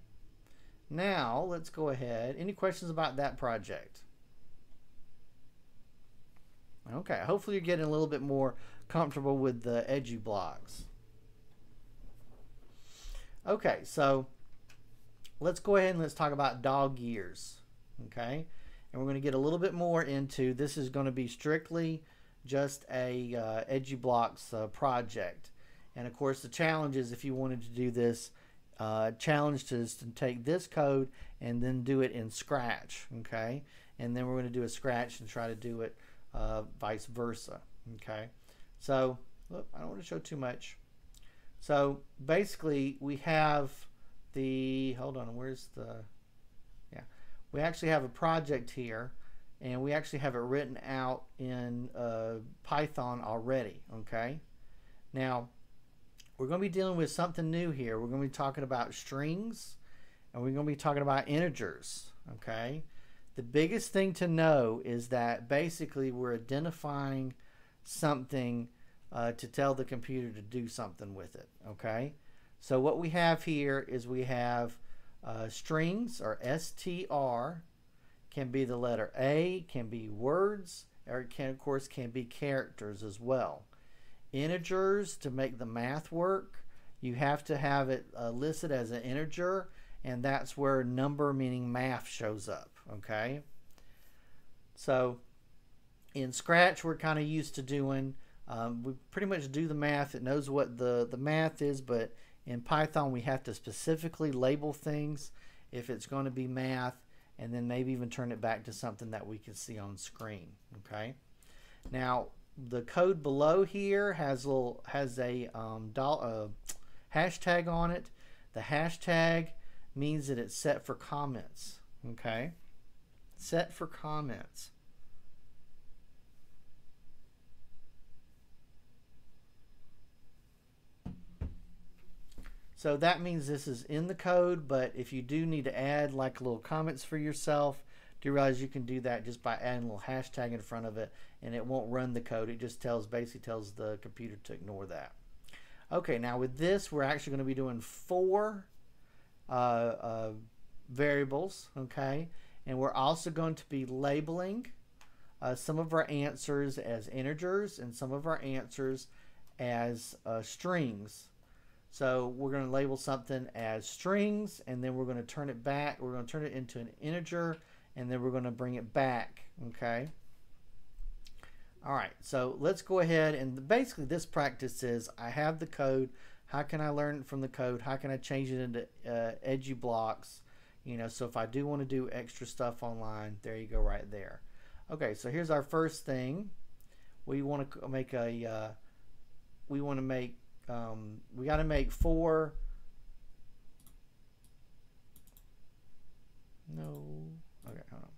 Now let's go ahead. Any questions about that project? Okay, hopefully you're getting a little bit more comfortable with the EduBlocks. Okay, so let's go ahead and let's talk about dog years. Okay, and we're going to get a little bit more into this is going to be strictly just a uh, EduBlocks uh, project. And of course, the challenge is if you wanted to do this, uh, challenge is to take this code and then do it in Scratch. Okay, and then we're going to do a Scratch and try to do it uh, vice versa. Okay, so look, I don't want to show too much. So basically, we have the hold on. Where's the yeah? We actually have a project here, and we actually have it written out in uh, Python already. Okay, now we're going to be dealing with something new here. We're going to be talking about strings, and we're going to be talking about integers. Okay. The biggest thing to know is that basically we're identifying something uh, to tell the computer to do something with it. Okay, so what we have here is we have uh, strings or str can be the letter A, can be words, or can of course can be characters as well. integers to make the math work, you have to have it uh, listed as an integer, and that's where number meaning math shows up, okay? So in Scratch, we're kind of used to doing, um, we pretty much do the math. It knows what the, the math is, but in Python, we have to specifically label things if it's going to be math, and then maybe even turn it back to something that we can see on screen, okay? Now, the code below here has a little has a um, uh, hashtag on it. The hashtag means that it's set for comments. Okay, set for comments. So that means this is in the code, but if you do need to add like little comments for yourself, do realize you can do that just by adding a little hashtag in front of it and it won't run the code. It just tells basically tells the computer to ignore that. Okay, now with this, we're actually going to be doing four uh, uh, variables, okay? And we're also going to be labeling uh, some of our answers as integers and some of our answers as uh, strings. So we're going to label something as strings, and then we're going to turn it back. We're going to turn it into an integer, and then we're going to bring it back, okay? All right, so let's go ahead and basically this practice is I have the code. How can I learn from the code? How can I change it into uh, EduBlocks? You know, so if I do want to do extra stuff online, there you go right there. Okay, so here's our first thing. We want to make a, uh, we want to make, um, we got to make four, no, okay, hold on.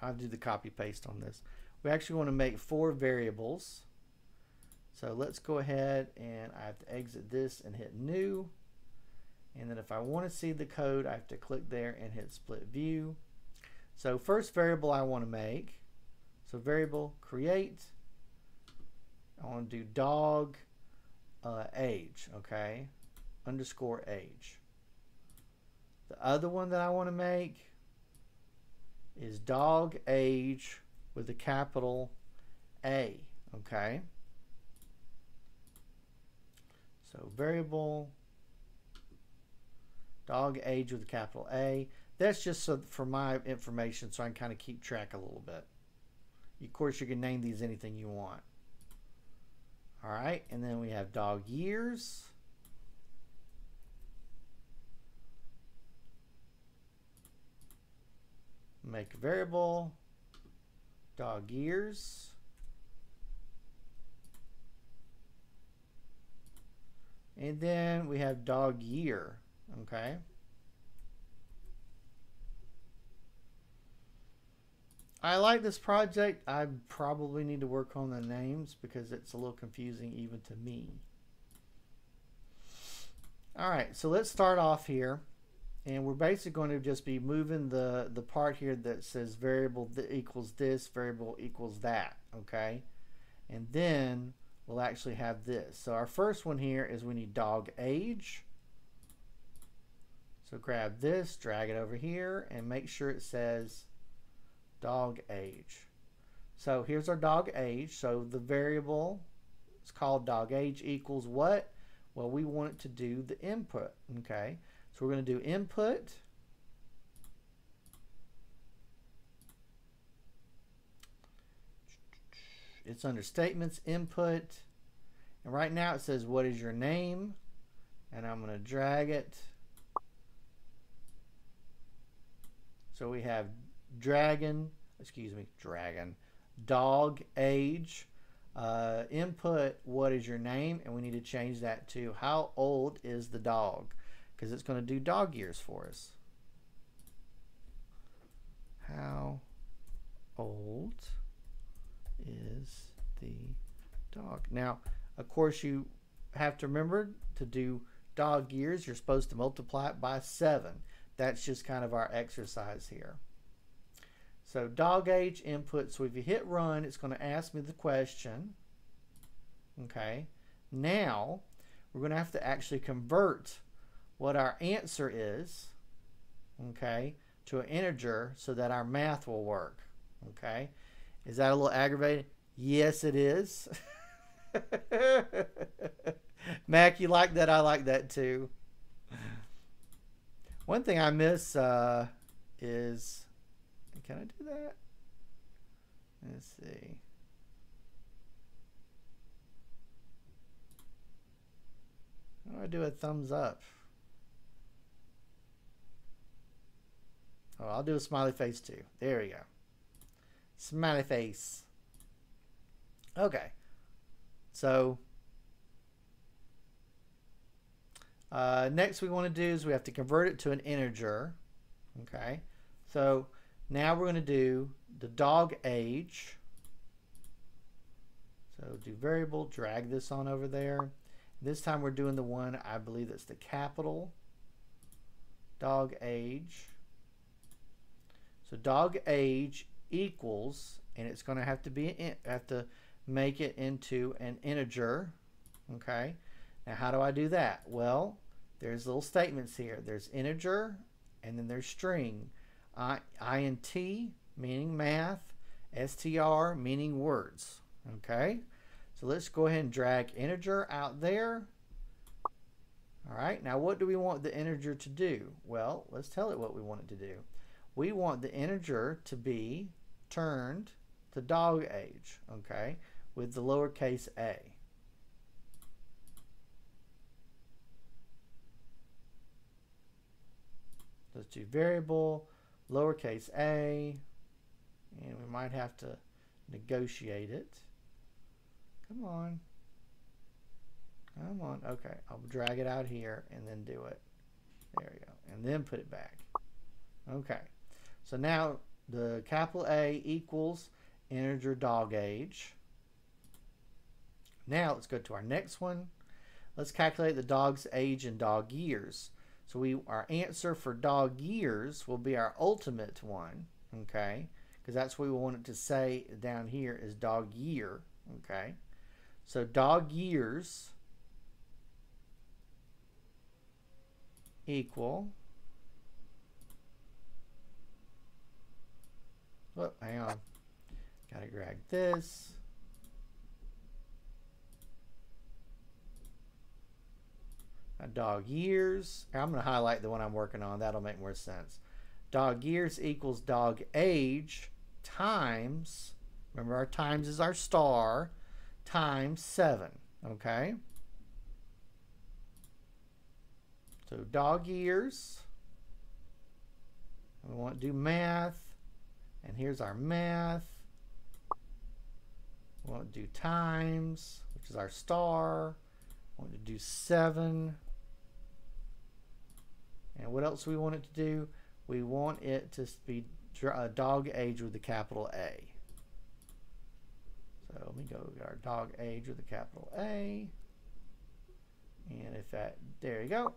I'll do the copy paste on this we actually want to make four variables. So let's go ahead and I have to exit this and hit new. And then if I want to see the code, I have to click there and hit split view. So first variable I want to make, so variable create, I want to do dog uh, age, okay, underscore age. The other one that I want to make is dog age with a capital A, okay? So variable dog age with a capital A. That's just so for my information so I can kind of keep track a little bit. Of course, you can name these anything you want. All right, and then we have dog years. Make variable dog years. And then we have dog year, okay? I like this project. I probably need to work on the names because it's a little confusing even to me. All right, so let's start off here and we're basically going to just be moving the the part here that says variable that equals this variable equals that okay and then we'll actually have this so our first one here is we need dog age so grab this drag it over here and make sure it says dog age so here's our dog age so the variable is called dog age equals what well we want it to do the input okay so we're going to do input. It's under statements, input. And right now it says, what is your name? And I'm going to drag it. So we have dragon, excuse me, dragon, dog, age, uh, input, what is your name? And we need to change that to how old is the dog? because it's going to do dog years for us. How old is the dog? Now, of course, you have to remember to do dog years, you're supposed to multiply it by 7. That's just kind of our exercise here. So dog age input. So if you hit run, it's going to ask me the question. Okay. Now, we're going to have to actually convert what our answer is, okay, to an integer so that our math will work, okay? Is that a little aggravating? Yes, it is. Mac, you like that? I like that too. One thing I miss uh, is, can I do that? Let's see. How do I do a thumbs up? Oh, I'll do a smiley face too. There we go. Smiley face. Okay. So, uh, next we want to do is we have to convert it to an integer. Okay. So, now we're going to do the dog age. So, do variable, drag this on over there. This time we're doing the one, I believe that's the capital dog age. So dog age equals, and it's going to have to be have to make it into an integer. Okay. Now how do I do that? Well, there's little statements here. There's integer, and then there's string. I, int meaning math, str meaning words. Okay. So let's go ahead and drag integer out there. All right, now what do we want the integer to do? Well, let's tell it what we want it to do. We want the integer to be turned to dog age, okay, with the lowercase a. Let's do variable, lowercase a, and we might have to negotiate it. Come on. Come on. Okay, I'll drag it out here and then do it. There we go. And then put it back. Okay. So now the capital A equals integer dog age. Now let's go to our next one. Let's calculate the dog's age in dog years. So we our answer for dog years will be our ultimate one, okay? Because that's what we want it to say down here is dog year, okay? So dog years equal Oh, hang on. Gotta drag this. Dog years. I'm going to highlight the one I'm working on. That'll make more sense. Dog years equals dog age times, remember our times is our star, times 7. Okay? So dog years. We want to do math. And here's our math. We want to do times, which is our star. We want to do 7. And what else we want it to do? We want it to be a uh, dog age with a capital A. So let me go get our dog age with a capital A. And if that, there you go.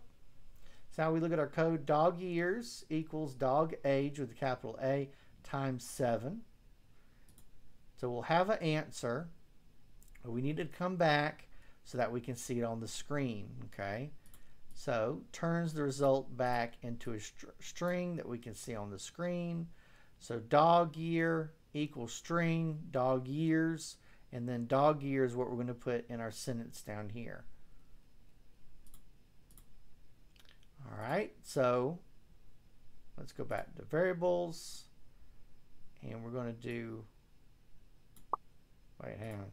So now we look at our code, dog years equals dog age with a capital A times 7. So we'll have an answer. But we need to come back so that we can see it on the screen, okay? So turns the result back into a string that we can see on the screen. So dog year equals string, dog years, and then dog year is what we're going to put in our sentence down here. All right, so let's go back to variables. And we're going to do, wait, hang on.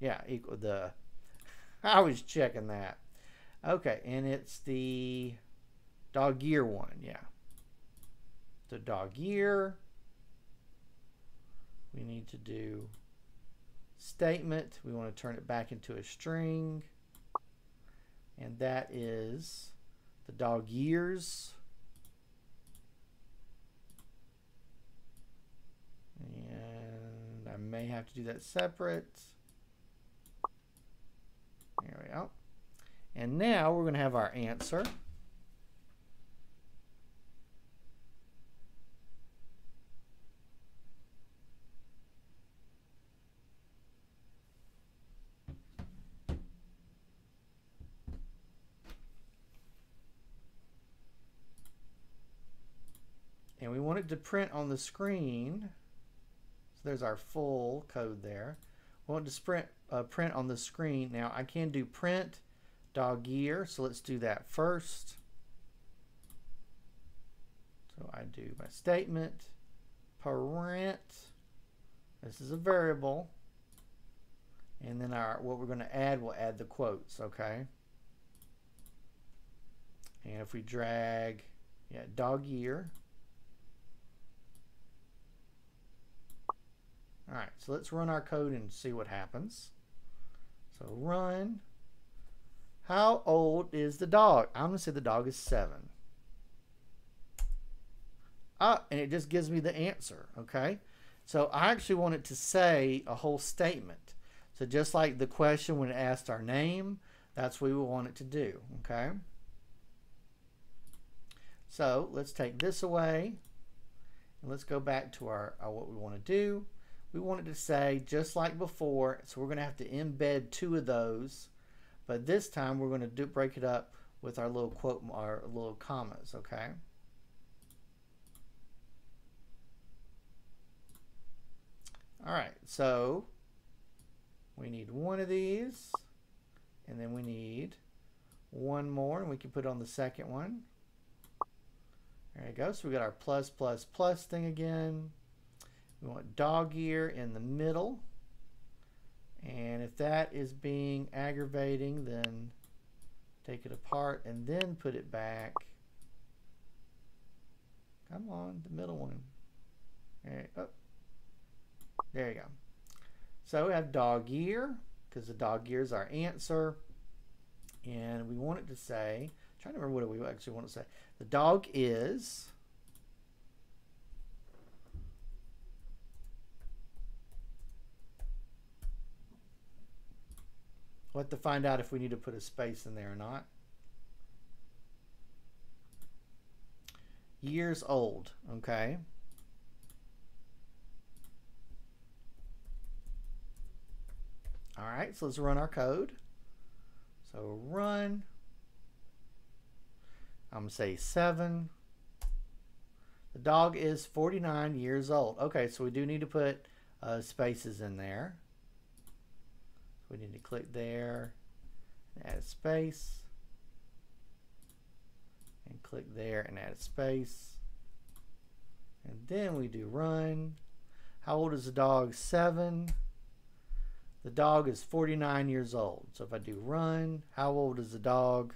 Yeah, equal the, I was checking that. Okay, and it's the dog year one, yeah. The dog year. We need to do statement. We want to turn it back into a string. And that is the dog years. And I may have to do that separate. There we go. And now we're going to have our answer. And we want it to print on the screen. So there's our full code there. We want to sprint, uh, print on the screen. Now I can do print dog year, so let's do that first. So I do my statement, parent, this is a variable, and then our what we're going to add, we'll add the quotes, okay? And if we drag, yeah, dog year, All right, so let's run our code and see what happens. So run. How old is the dog? I'm going to say the dog is seven. Ah, and it just gives me the answer, okay? So I actually want it to say a whole statement. So just like the question when it asked our name, that's what we want it to do, okay? So let's take this away. And let's go back to our, our what we want to do we wanted to say just like before so we're going to have to embed two of those but this time we're going to do break it up with our little quote our little commas okay? All right so we need one of these and then we need one more and we can put on the second one. There we go. So we got our plus plus plus thing again. We want dog year in the middle. And if that is being aggravating, then take it apart and then put it back. Come on, the middle one. There, oh, you go. So we have dog year, because the dog year is our answer. And we want it to say, I'm trying to remember what we actually want to say. The dog is We'll have to find out if we need to put a space in there or not. Years old, okay. All right, so let's run our code. So run. I'm to say 7. The dog is 49 years old. Okay, so we do need to put uh, spaces in there. We need to click there, add a space, and click there and add a space. And then we do run. How old is the dog? Seven. The dog is 49 years old. So if I do run, how old is the dog?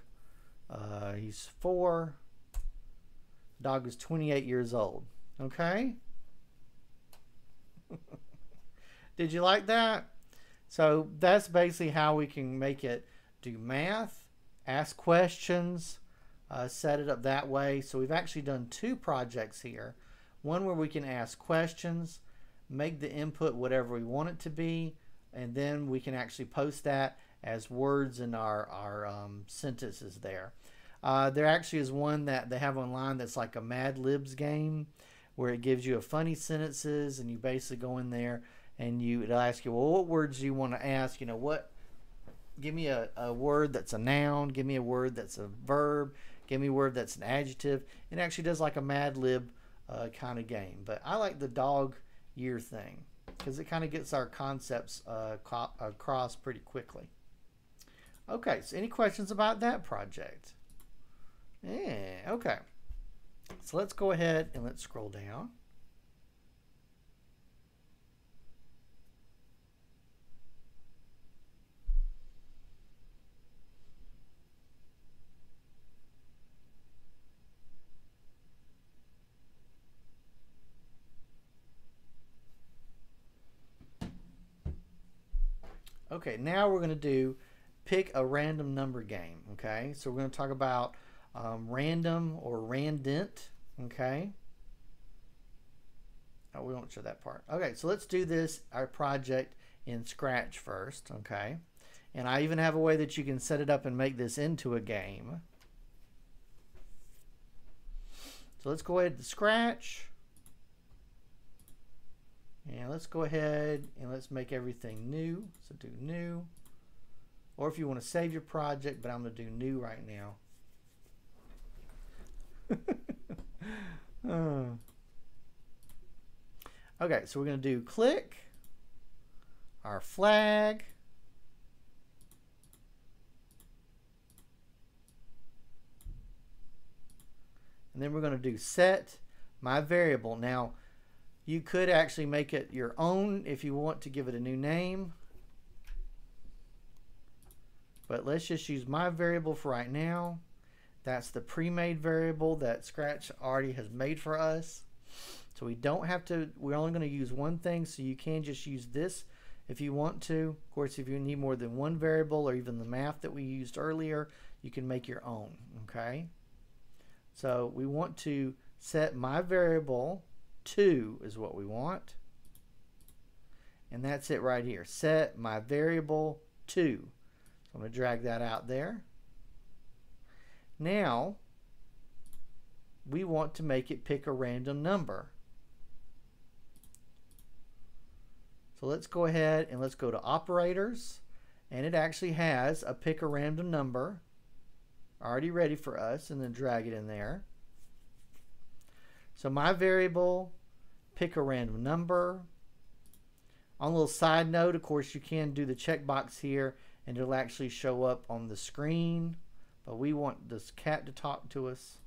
Uh, he's four. The dog is 28 years old. Okay? Did you like that? So that's basically how we can make it do math, ask questions, uh, set it up that way. So we've actually done two projects here. One where we can ask questions, make the input whatever we want it to be, and then we can actually post that as words in our, our um, sentences there. Uh, there actually is one that they have online that's like a Mad Libs game where it gives you a funny sentences and you basically go in there and you it'll ask you, well, what words do you want to ask? You know, what? Give me a, a word that's a noun. Give me a word that's a verb. Give me a word that's an adjective. It actually does like a Mad Lib uh, kind of game. But I like the dog year thing because it kind of gets our concepts uh, across pretty quickly. Okay, so any questions about that project? Yeah, okay. So let's go ahead and let's scroll down. Okay, now we're going to do pick a random number game. Okay, so we're going to talk about um, random or randint. Okay. Oh, we won't show that part. Okay, so let's do this, our project in Scratch first. Okay. And I even have a way that you can set it up and make this into a game. So let's go ahead to Scratch. And let's go ahead and let's make everything new. So do new. Or if you want to save your project, but I'm going to do new right now. Okay, so we're going to do click. our flag. And then we're going to do set my variable. Now, you could actually make it your own if you want to give it a new name. But let's just use my variable for right now. That's the pre-made variable that Scratch already has made for us. So we don't have to, we're only going to use one thing, so you can just use this if you want to. Of course, if you need more than one variable or even the math that we used earlier, you can make your own, okay? So we want to set my variable to is what we want. And that's it right here. Set my variable to. So I'm going to drag that out there. Now, we want to make it pick a random number. So let's go ahead and let's go to operators. And it actually has a pick a random number already ready for us and then drag it in there. So my variable, pick a random number. On a little side note, of course, you can do the checkbox here and it'll actually show up on the screen. But we want this cat to talk to us.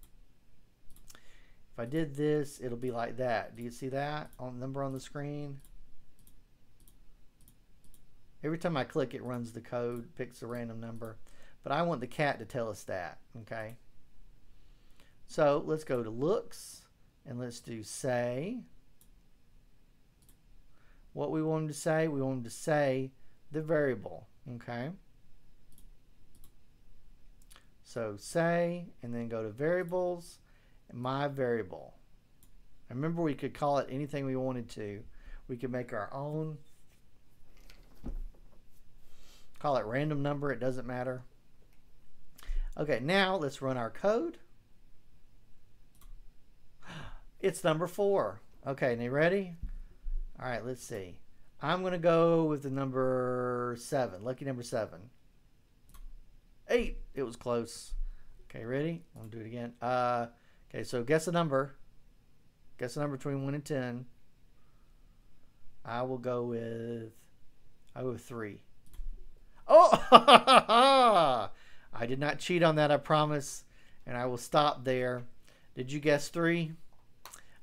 If I did this, it'll be like that. Do you see that on number on the screen? Every time I click, it runs the code, picks a random number. But I want the cat to tell us that, okay? So let's go to looks and let's do say. What we want to say, we want to say the variable, okay? So say, and then go to variables, my variable. Remember, we could call it anything we wanted to. We could make our own. Call it random number, it doesn't matter. Okay, now let's run our code. It's number four. Okay, now ready? All right, let's see. I'm going to go with the number seven, lucky number seven. Eight. It was close. Okay, ready? I'm going to do it again. Uh, okay, so guess a number. Guess a number between one and ten. I will go with, I go with three. Oh! I did not cheat on that, I promise. And I will stop there. Did you guess three?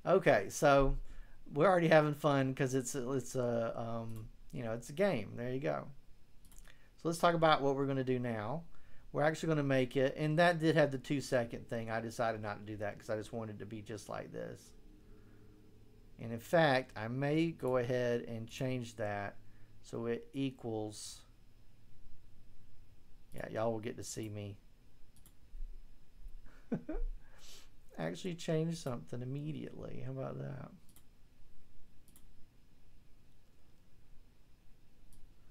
Okay, so we're already having fun because it's it's a um, you know it's a game. There you go. So let's talk about what we're going to do now. We're actually going to make it, and that did have the two second thing. I decided not to do that because I just wanted to be just like this. And in fact, I may go ahead and change that so it equals yeah, y'all will get to see me actually change something immediately. How about that?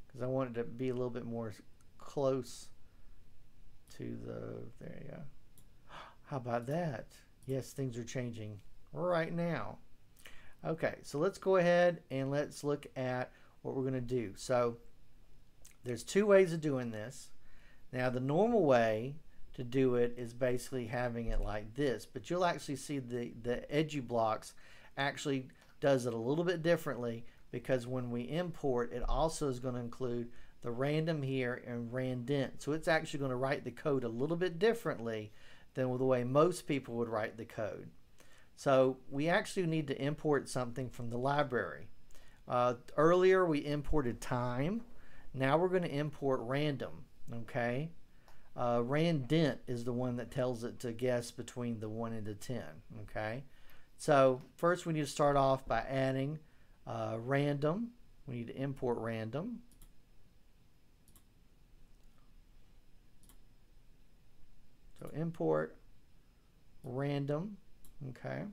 Because I wanted to be a little bit more close to the, there you go. How about that? Yes, things are changing right now. Okay, so let's go ahead and let's look at what we're going to do. So there's two ways of doing this. Now the normal way to do it is basically having it like this, but you'll actually see the, the EduBlocks actually does it a little bit differently because when we import, it also is going to include the random here and randint. So it's actually going to write the code a little bit differently than the way most people would write the code. So we actually need to import something from the library. Uh, earlier we imported time. Now we're going to import random okay? Uh, randint is the one that tells it to guess between the 1 and the 10, okay? So first we need to start off by adding uh, random. We need to import random. So import random, okay?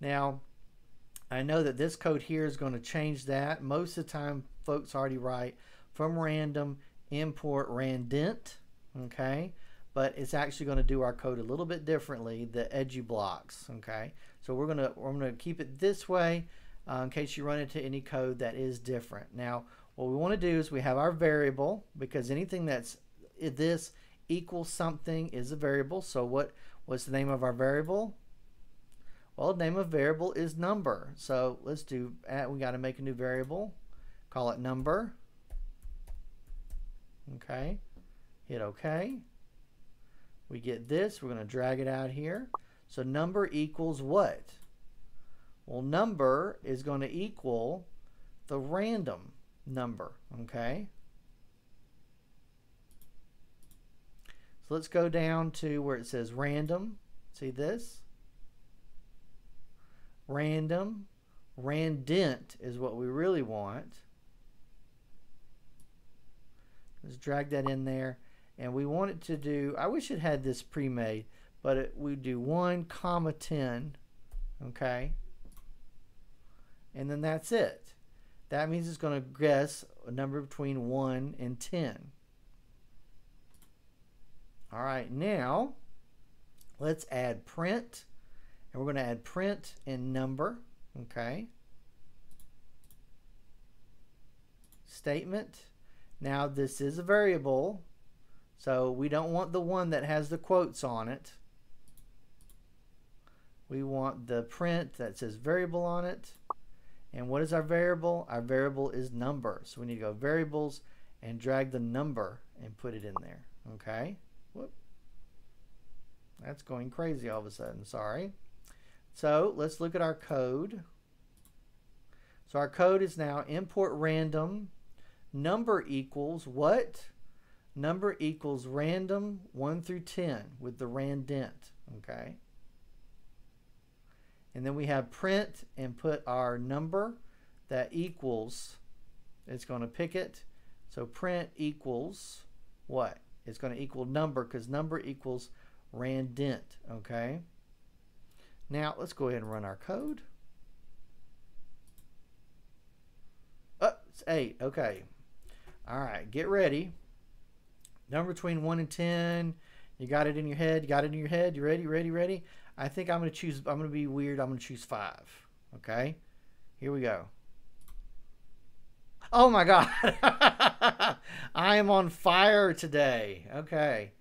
Now, I know that this code here is going to change that. Most of the time, folks already write from random import randint, okay? But it's actually going to do our code a little bit differently, the EduBlocks, okay? So we're going to we're going to keep it this way uh, in case you run into any code that is different. Now, what we want to do is we have our variable because anything that's this equals something is a variable. So what what's the name of our variable? Well, the name of variable is number. So let's do, at we got to make a new variable. Call it number. Okay. Hit OK. We get this. We're going to drag it out here. So number equals what? Well, number is going to equal the random number. Okay. So let's go down to where it says random. See this? Random. Randint is what we really want. Let's drag that in there. And we want it to do, I wish it had this pre-made, but it, we do 1 comma 10, okay? And then that's it. That means it's going to guess a number between 1 and 10. All right, now let's add print. And we're going to add print in number, okay? Statement. Now this is a variable, so we don't want the one that has the quotes on it. We want the print that says variable on it. And what is our variable? Our variable is number. So we need to go variables and drag the number and put it in there. Okay? Whoop. That's going crazy all of a sudden. Sorry. So let's look at our code. So our code is now import random number equals what? Number equals random 1 through 10 with the randint, okay? And then we have print and put our number that equals, it's going to pick it. So print equals what? It's going to equal number because number equals randint, okay? Now let's go ahead and run our code. Oh, it's 8, okay. All right, get ready. Number between 1 and 10. You got it in your head. You got it in your head. You ready? Ready? Ready? I think I'm going to choose, I'm going to be weird. I'm going to choose 5. Okay? Here we go. Oh my God. I am on fire today. Okay.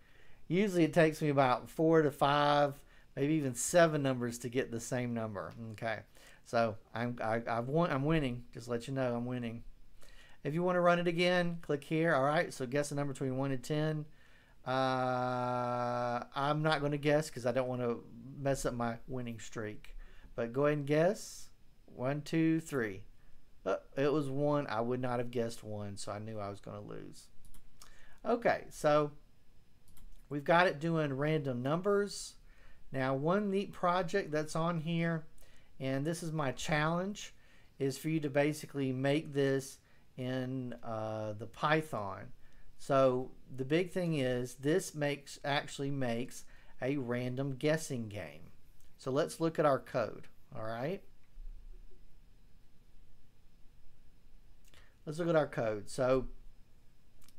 Usually it takes me about four to five, maybe even seven numbers to get the same number. Okay. So I'm, I, I've won, I'm winning. Just let you know I'm winning. If you want to run it again, click here. All right, so guess a number between 1 and 10. Uh, I'm not going to guess because I don't want to mess up my winning streak. But go ahead and guess. One, two, three. Uh, it was 1. I would not have guessed 1, so I knew I was going to lose. Okay, so we've got it doing random numbers. Now, one neat project that's on here, and this is my challenge, is for you to basically make this in uh, the Python. So the big thing is this makes actually makes a random guessing game. So let's look at our code. All right. Let's look at our code. So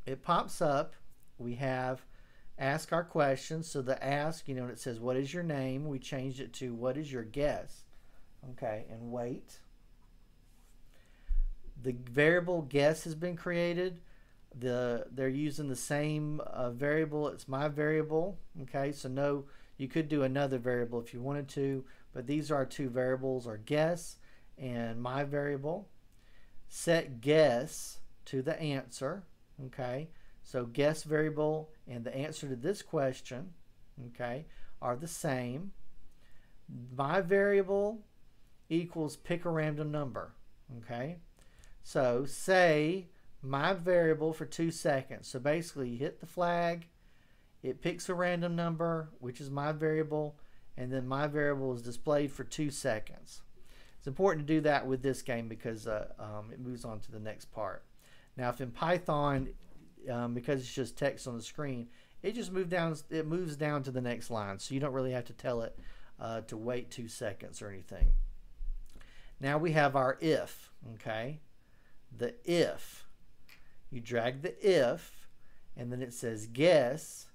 it pops up. We have ask our questions. So the ask, you know, it says, what is your name? We changed it to what is your guess? Okay, and wait the variable guess has been created. The they're using the same uh, variable. It's my variable. Okay, so no, you could do another variable if you wanted to, but these are our two variables: our guess and my variable. Set guess to the answer. Okay, so guess variable and the answer to this question, okay, are the same. My variable equals pick a random number. Okay. So say my variable for two seconds. So basically you hit the flag, it picks a random number, which is my variable, and then my variable is displayed for two seconds. It's important to do that with this game because uh, um, it moves on to the next part. Now if in Python, um, because it's just text on the screen, it just moves down. It moves down to the next line, so you don't really have to tell it uh, to wait two seconds or anything. Now we have our if. Okay, the if. You drag the if, and then it says guess,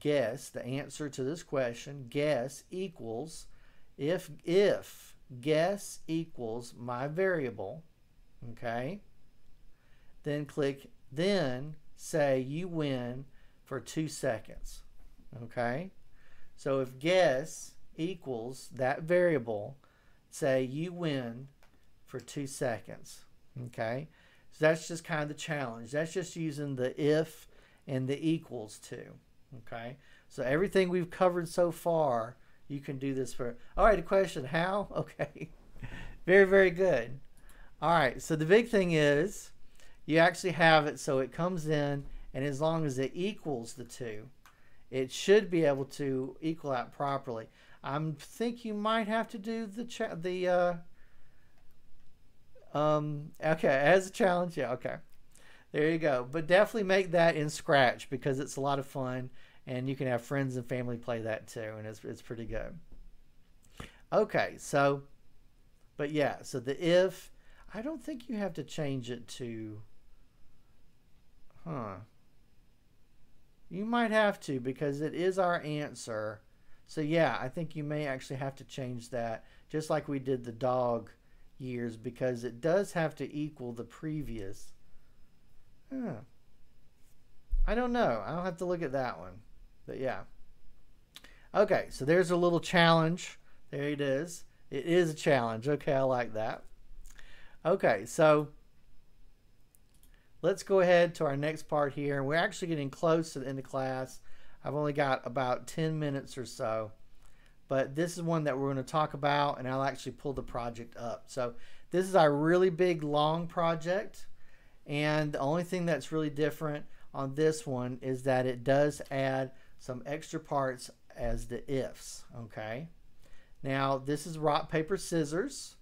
guess, the answer to this question, guess equals, if, if, guess equals my variable, okay? Then click, then say you win for two seconds, okay? So if guess equals that variable, say you win for two seconds. Okay, so that's just kind of the challenge. That's just using the if and the equals to. Okay, so everything we've covered so far, you can do this for. All right, a question how? Okay, very, very good. All right, so the big thing is you actually have it so it comes in, and as long as it equals the two, it should be able to equal out properly. I think you might have to do the the uh, um, okay as a challenge. Yeah, okay. There you go. But definitely make that in Scratch because it's a lot of fun, and you can have friends and family play that too, and it's it's pretty good. Okay, so, but yeah, so the if, I don't think you have to change it to, huh. You might have to because it is our answer. So yeah, I think you may actually have to change that just like we did the dog years because it does have to equal the previous. Huh. I don't know. I'll have to look at that one. But yeah. Okay, so there's a little challenge. There it is. It is a challenge. Okay, I like that. Okay, so let's go ahead to our next part here. We're actually getting close to the end of class. I've only got about 10 minutes or so. But this is one that we're going to talk about, and I'll actually pull the project up. So this is our really big, long project. And the only thing that's really different on this one is that it does add some extra parts as the ifs, okay? Now, this is rock, paper, scissors.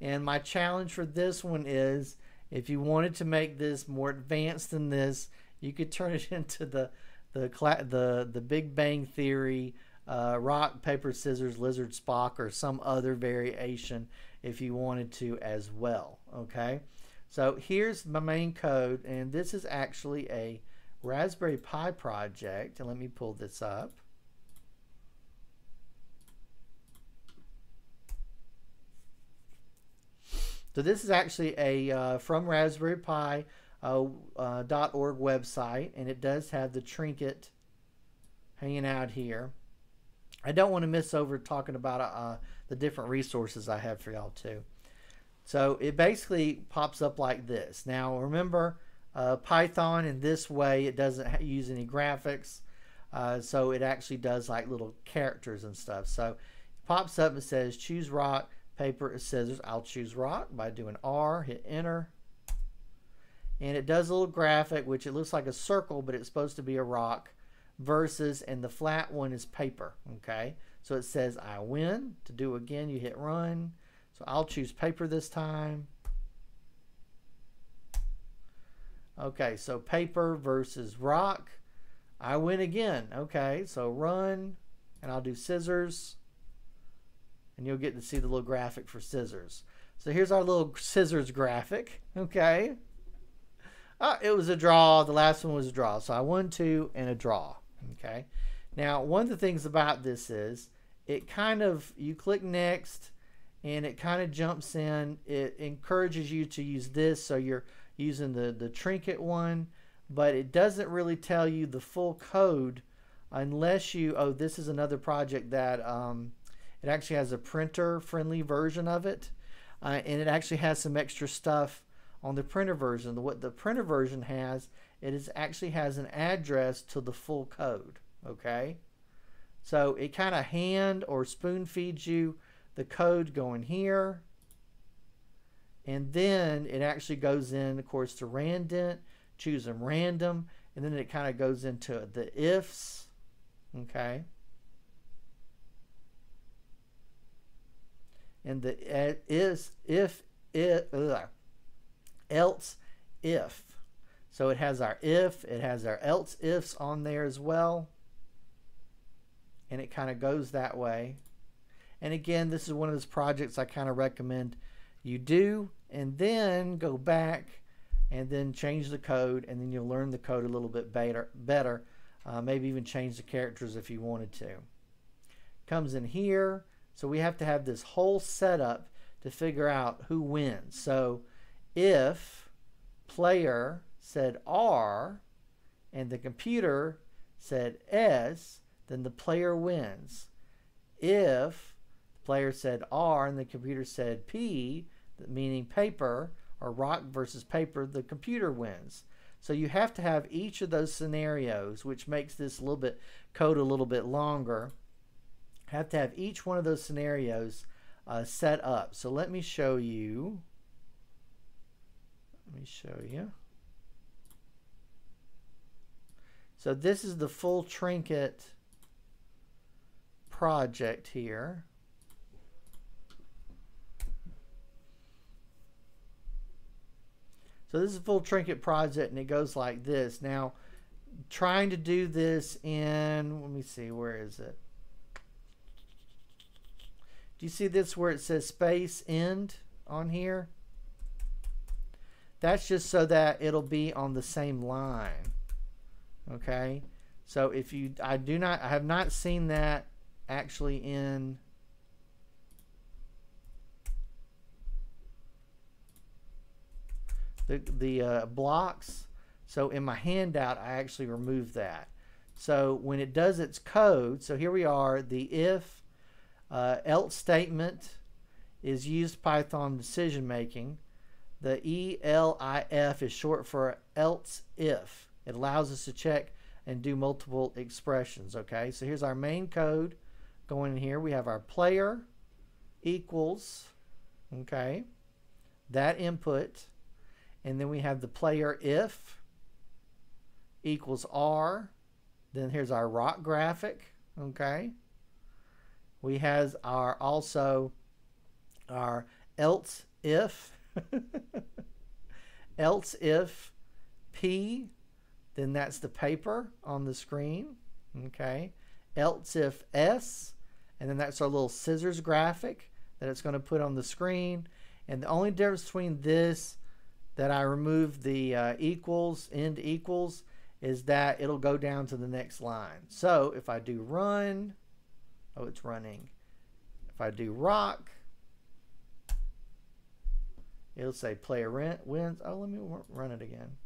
And my challenge for this one is if you wanted to make this more advanced than this, you could turn it into the the the the Big Bang Theory uh, rock paper scissors lizard Spock or some other variation if you wanted to as well. Okay, so here's my main code, and this is actually a Raspberry Pi project. And let me pull this up. So this is actually a uh, from Raspberry Pi uh, uh, .org website, and it does have the trinket hanging out here. I don't want to miss over talking about uh, the different resources I have for y'all too. So it basically pops up like this. Now remember, uh, Python in this way it doesn't use any graphics, uh, so it actually does like little characters and stuff. So it pops up and says choose rock paper, scissors. I'll choose rock by doing R, hit enter. And it does a little graphic, which it looks like a circle, but it's supposed to be a rock versus, and the flat one is paper, okay? So it says I win. To do again, you hit run. So I'll choose paper this time. Okay, so paper versus rock. I win again. Okay, so run, and I'll do scissors and you'll get to see the little graphic for scissors. So here's our little scissors graphic, okay? Uh, it was a draw. The last one was a draw. So I won two and a draw, okay? Now, one of the things about this is it kind of, you click next and it kind of jumps in. It encourages you to use this. So you're using the, the trinket one, but it doesn't really tell you the full code unless you, oh, this is another project that um, it actually has a printer friendly version of it. Uh, and it actually has some extra stuff on the printer version. What the printer version has, it is actually has an address to the full code. Okay, so it kind of hand or spoon feeds you the code going here, and then it actually goes in, of course, to randint, choosing random, and then it kind of goes into the ifs. Okay. and the eh, is if it else if. So it has our if, it has our else ifs on there as well. And it kind of goes that way. And again, this is one of those projects I kind of recommend you do and then go back and then change the code and then you'll learn the code a little bit better better uh, maybe even change the characters if you wanted to comes in here so we have to have this whole setup to figure out who wins. So if player said R and the computer said S, then the player wins. if the player said R and the computer said P, meaning paper, or rock versus paper, the computer wins. So you have to have each of those scenarios, which makes this little bit code a little bit longer. Have to have each one of those scenarios uh, set up. So let me show you. Let me show you. So this is the full trinket project here. So this is a full trinket project and it goes like this. Now, trying to do this in, let me see, where is it? Do you see this where it says space end on here? That's just so that it'll be on the same line. Okay. So if you, I do not, I have not seen that actually in the, the uh, blocks. So in my handout, I actually removed that. So when it does its code, so here we are, the if uh, else statement is used Python decision making. The ELIF is short for else if. It allows us to check and do multiple expressions. Okay, so here's our main code going in here. We have our player equals, okay, that input and then we have the player if equals R. Then here's our rock graphic. Okay. We has our also our else if else if P then that's the paper on the screen. Okay. Else if S and then that's our little scissors graphic that it's going to put on the screen. And the only difference between this that I remove the uh, equals, end equals, is that it'll go down to the next line. So if I do run, oh, it's running. If I do rock, it'll say player rent wins. Oh, let me run it again.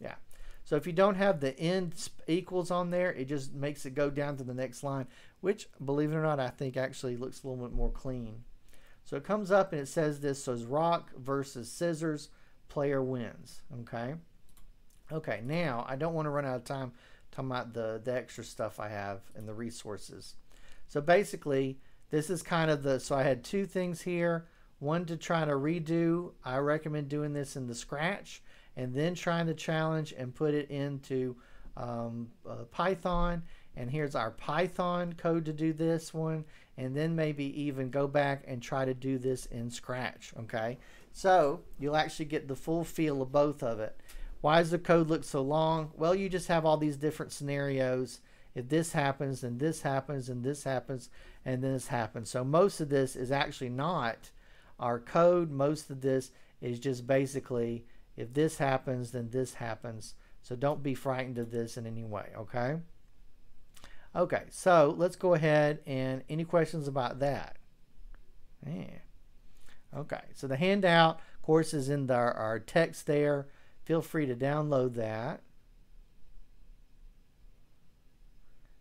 Yeah. So if you don't have the end equals on there, it just makes it go down to the next line, which, believe it or not, I think actually looks a little bit more clean. So it comes up and it says this says rock versus scissors, player wins. Okay. Okay, now I don't want to run out of time talking about the, the extra stuff I have and the resources. So basically, this is kind of the, so I had two things here. One to try to redo. I recommend doing this in the Scratch and then trying to challenge and put it into um, uh, Python. And here's our Python code to do this one and then maybe even go back and try to do this in Scratch, okay? So you'll actually get the full feel of both of it. Why does the code look so long? Well, you just have all these different scenarios. If this happens, and this happens, and this happens, and this happens. So most of this is actually not our code. Most of this is just basically if this happens, then this happens. So don't be frightened of this in any way, okay? Okay, so let's go ahead and any questions about that? Yeah. Okay, so the handout, of course, is in the, our text there. Feel free to download that.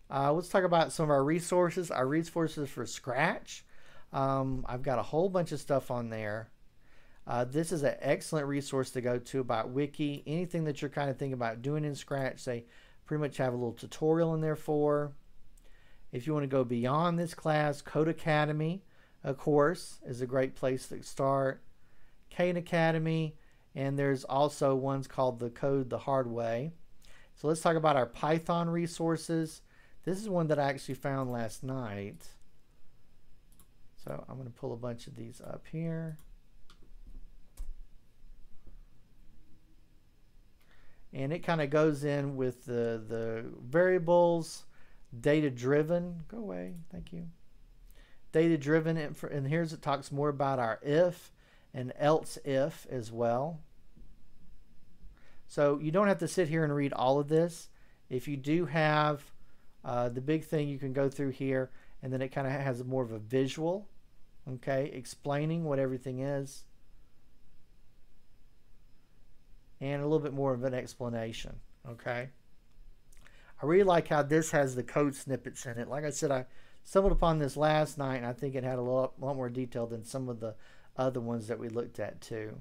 Uh, let's talk about some of our resources. Our resources for Scratch. Um, I've got a whole bunch of stuff on there. Uh, this is an excellent resource to go to about Wiki. Anything that you're kind of thinking about doing in Scratch, they pretty much have a little tutorial in there for. If you want to go beyond this class, Codecademy, of course, is a great place to start. Khan Academy, and there's also ones called the Code the Hard Way. So let's talk about our Python resources. This is one that I actually found last night. So I'm going to pull a bunch of these up here. And it kind of goes in with the the variables data driven go away thank you. Data driven and here's it talks more about our if and else if as well. So you don't have to sit here and read all of this. If you do have uh, the big thing you can go through here and then it kind of has more of a visual okay explaining what everything is and a little bit more of an explanation. Okay. I really like how this has the code snippets in it. Like I said, I stumbled upon this last night, and I think it had a lot, lot more detail than some of the other ones that we looked at too.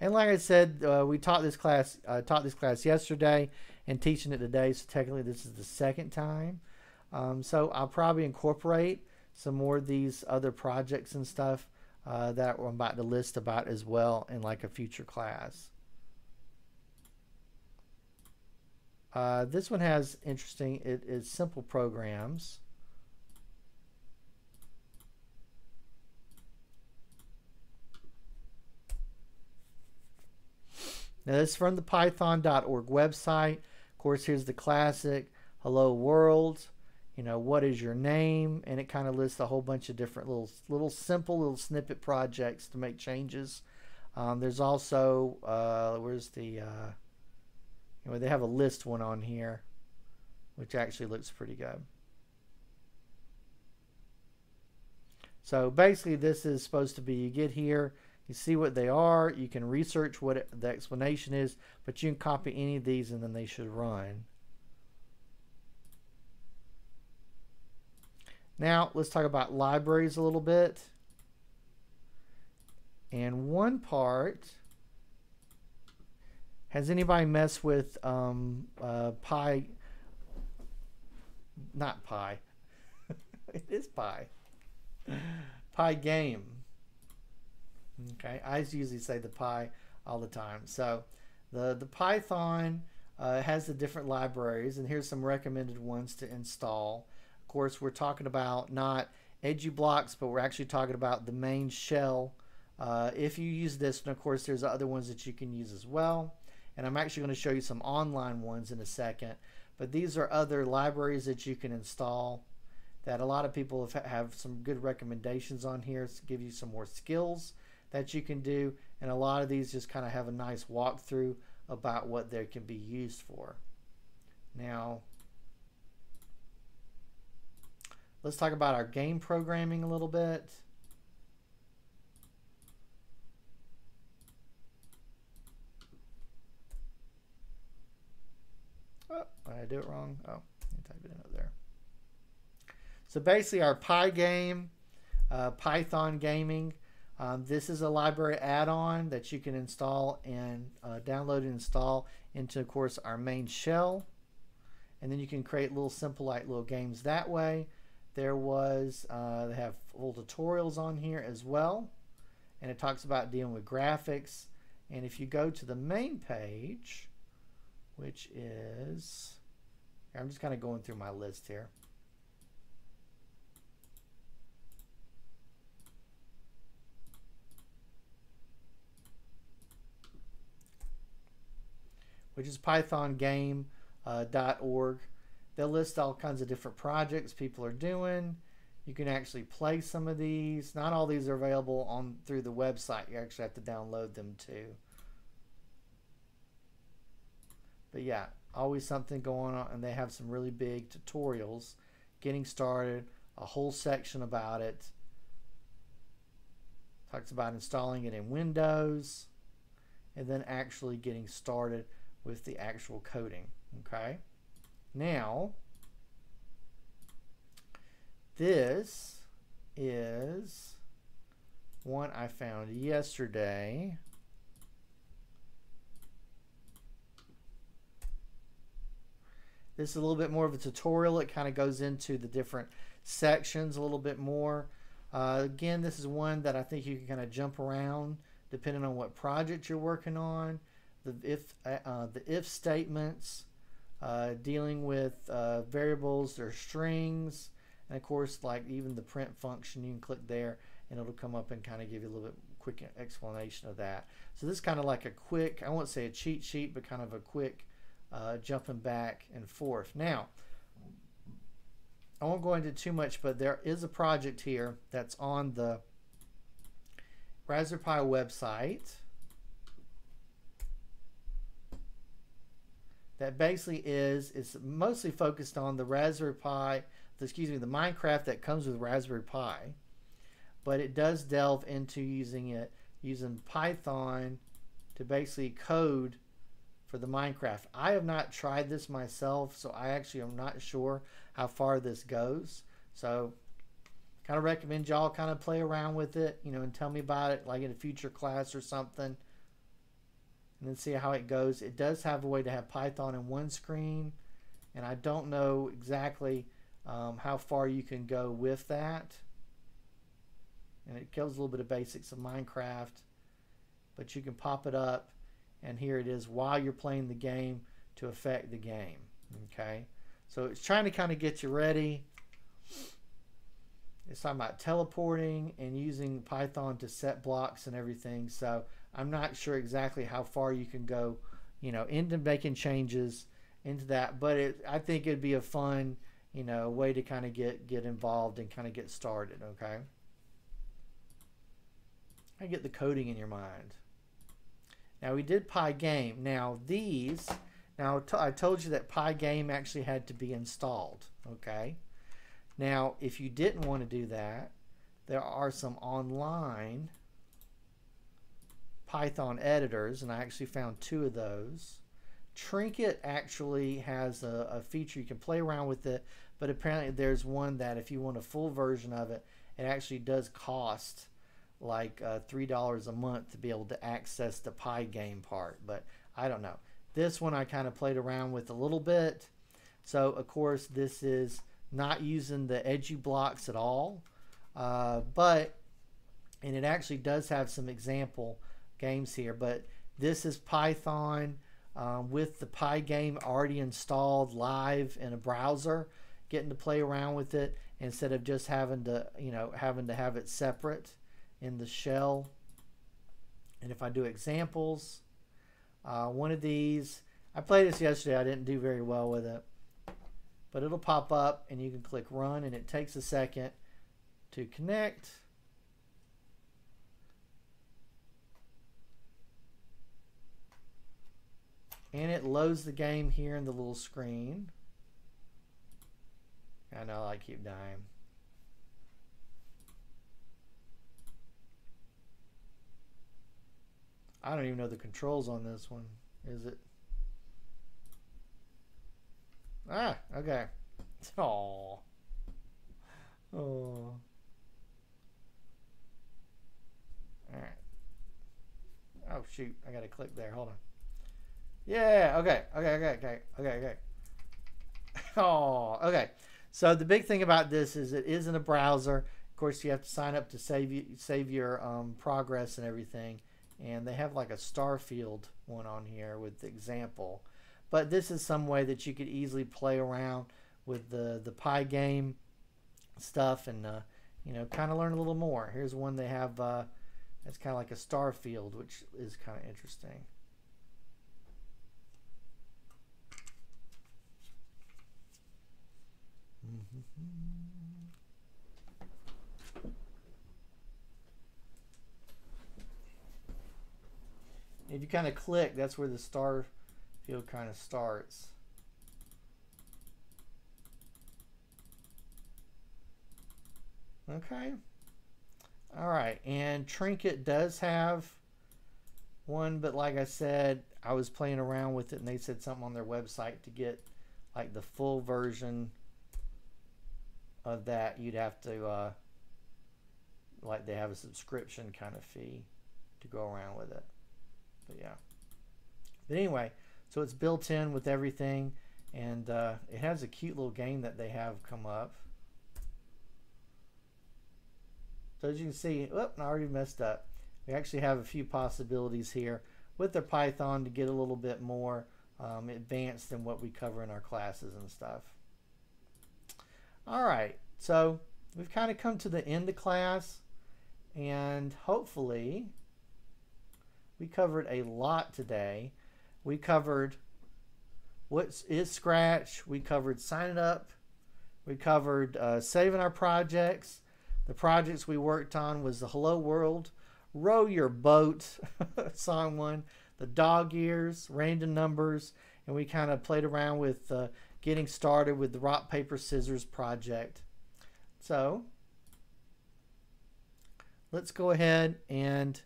And like I said, uh, we taught this class uh, taught this class yesterday and teaching it today. So technically, this is the second time. Um, so I'll probably incorporate some more of these other projects and stuff uh, that I'm about to list about as well in like a future class. Uh, this one has interesting. It is simple programs. Now this is from the python.org website. Of course, here's the classic hello world. You know, what is your name? And it kind of lists a whole bunch of different little, little simple little snippet projects to make changes. Um, there's also, uh, where's the, uh, you know, they have a list one on here, which actually looks pretty good. So basically, this is supposed to be you get here, you see what they are. You can research what it, the explanation is, but you can copy any of these and then they should run. Now, let's talk about libraries a little bit. And one part, has anybody messed with um, uh, Pi? Not Pi. it is Pi. Pygame. Okay, I usually say the Pi all the time. So the, the Python uh, has the different libraries, and here's some recommended ones to install. Course, we're talking about not EduBlocks, but we're actually talking about the main shell. Uh, if you use this, and of course, there's other ones that you can use as well. And I'm actually going to show you some online ones in a second. But these are other libraries that you can install that a lot of people have, have some good recommendations on here to give you some more skills that you can do. And a lot of these just kind of have a nice walkthrough about what they can be used for. Now, let's talk about our game programming a little bit. Oh, I do it wrong? Oh, type it in there. So basically our Pygame, uh, Python gaming, um, this is a library add-on that you can install and uh, download and install into, of course, our main shell. And then you can create little simple like little games that way. There was, uh, they have full tutorials on here as well. And it talks about dealing with graphics. And if you go to the main page, which is, I'm just kind of going through my list here. which is pythongame.org. Uh, They'll list all kinds of different projects people are doing. You can actually play some of these. Not all these are available on through the website. You actually have to download them too. But yeah, always something going on, and they have some really big tutorials getting started, a whole section about it. Talks about installing it in Windows and then actually getting started with the actual coding. Okay. Now, this is one I found yesterday. This is a little bit more of a tutorial. It kind of goes into the different sections a little bit more. Uh, again, this is one that I think you can kind of jump around depending on what project you're working on the if uh, uh, the if statements, uh, dealing with uh, variables or strings, and of course, like even the print function, you can click there and it'll come up and kind of give you a little bit quick explanation of that. So this is kind of like a quick, I won't say a cheat sheet, but kind of a quick uh, jumping back and forth. Now, I won't go into too much, but there is a project here that's on the Raspberry Pi website that basically is it's mostly focused on the Raspberry Pi, excuse me, the Minecraft that comes with Raspberry Pi, but it does delve into using it using Python to basically code for the Minecraft. I have not tried this myself, so I actually am not sure how far this goes. So kind of recommend y'all kind of play around with it, you know, and tell me about it like in a future class or something. And then see how it goes. It does have a way to have Python in one screen, and I don't know exactly um, how far you can go with that. And it gives a little bit of basics of Minecraft, but you can pop it up, and here it is while you're playing the game to affect the game. Okay, so it's trying to kind of get you ready it's talking about teleporting and using Python to set blocks and everything. So I'm not sure exactly how far you can go, you know, into making changes into that. But it, I think it'd be a fun, you know, way to kind of get get involved and kind of get started. Okay. I get the coding in your mind. Now we did Pygame. Now these, now I told you that Pygame actually had to be installed. Okay. Now, if you didn't want to do that, there are some online Python editors, and I actually found two of those. Trinket actually has a, a, feature you can play around with it, but apparently there's one that if you want a full version of it, it actually does cost like uh, three dollars a month to be able to access the Pygame part. But I don't know. This one I kind of played around with a little bit. So of course this is not using the EduBlocks at all. Uh, but, and it actually does have some example games here, but this is Python um, with the Pygame already installed live in a browser, getting to play around with it instead of just having to, you know, having to have it separate in the shell. And if I do examples, uh, one of these, I played this yesterday. I didn't do very well with it but it'll pop up and you can click run and it takes a second to connect. And it loads the game here in the little screen. I know I keep dying. I don't even know the controls on this one. Is it? Ah, okay. Oh. Oh. Alright. Oh, shoot. I gotta click there. Hold on. Yeah, okay. Okay, okay, okay. Okay, okay. Oh, okay. So the big thing about this is it is in a browser. Of course, you have to sign up to save you, save your um, progress and everything. And they have like a Starfield one on here with the example. But this is some way that you could easily play around with the, the Pygame stuff and, uh, you know, kind of learn a little more. Here's one they have, uh, it's kind of like a star field, which is kind of interesting. If you kind of click, that's where the star field kind of starts. Okay. All right, and Trinket does have one, but like I said, I was playing around with it and they said something on their website to get like the full version of that, you'd have to, uh, like they have a subscription kind of fee to go around with it. But yeah. But anyway, so it's built in with everything, and uh, it has a cute little game that they have come up. So as you can see, oh, I already messed up. We actually have a few possibilities here with the Python to get a little bit more um, advanced than what we cover in our classes and stuff. All right, so we've kind of come to the end of class, and hopefully we covered a lot today. We covered what is Scratch. We covered signing up. We covered uh, saving our projects. The projects we worked on was the Hello World, Row Your Boat, song one, the dog years, random numbers, and we kind of played around with uh, getting started with the rock, paper, scissors project. So let's go ahead and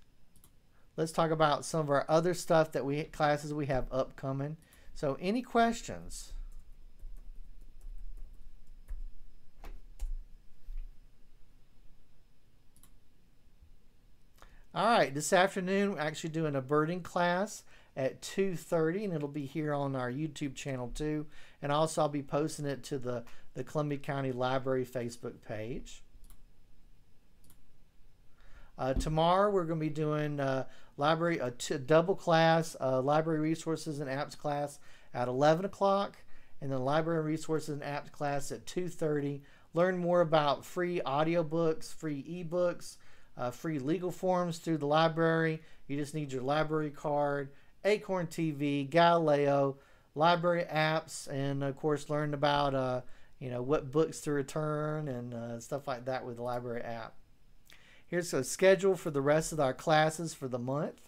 let's talk about some of our other stuff that we classes we have upcoming. So, any questions? All right, this afternoon we're actually doing a birding class at 2.30 and it'll be here on our YouTube channel too. And also I'll be posting it to the, the Columbia County Library Facebook page. Uh, tomorrow we're going to be doing uh, library a double class, uh, library resources and apps class at 11 o'clock, and then library resources and apps class at 2:30. Learn more about free audiobooks, free ebooks, uh, free legal forms through the library. You just need your library card, Acorn TV, Galileo, library apps, and of course learn about uh, you know what books to return and uh, stuff like that with the library app. Here's a schedule for the rest of our classes for the month.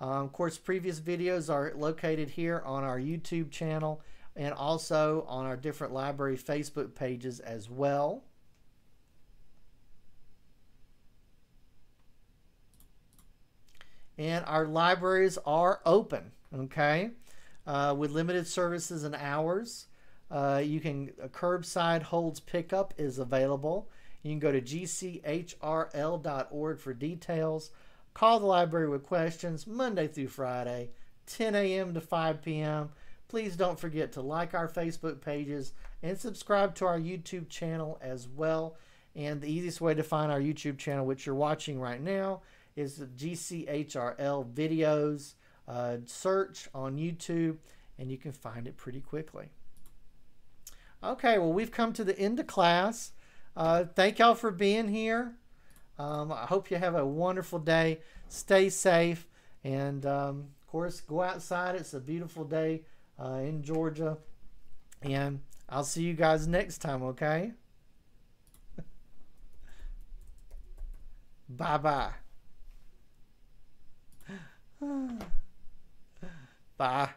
Um, of course, previous videos are located here on our YouTube channel and also on our different library Facebook pages as well. and our libraries are open, okay, uh, with limited services and hours. Uh, you can a curbside holds pickup is available. You can go to gchrl.org for details. Call the library with questions Monday through Friday, 10 a.m. to 5 p.m. Please don't forget to like our Facebook pages and subscribe to our YouTube channel as well. And the easiest way to find our YouTube channel, which you're watching right now, is the GCHRL videos. Uh, search on YouTube and you can find it pretty quickly. Okay, well, we've come to the end of class. Uh, thank y'all for being here. Um, I hope you have a wonderful day. Stay safe. And um, of course, go outside. It's a beautiful day uh, in Georgia. And I'll see you guys next time, okay? bye bye. Bye.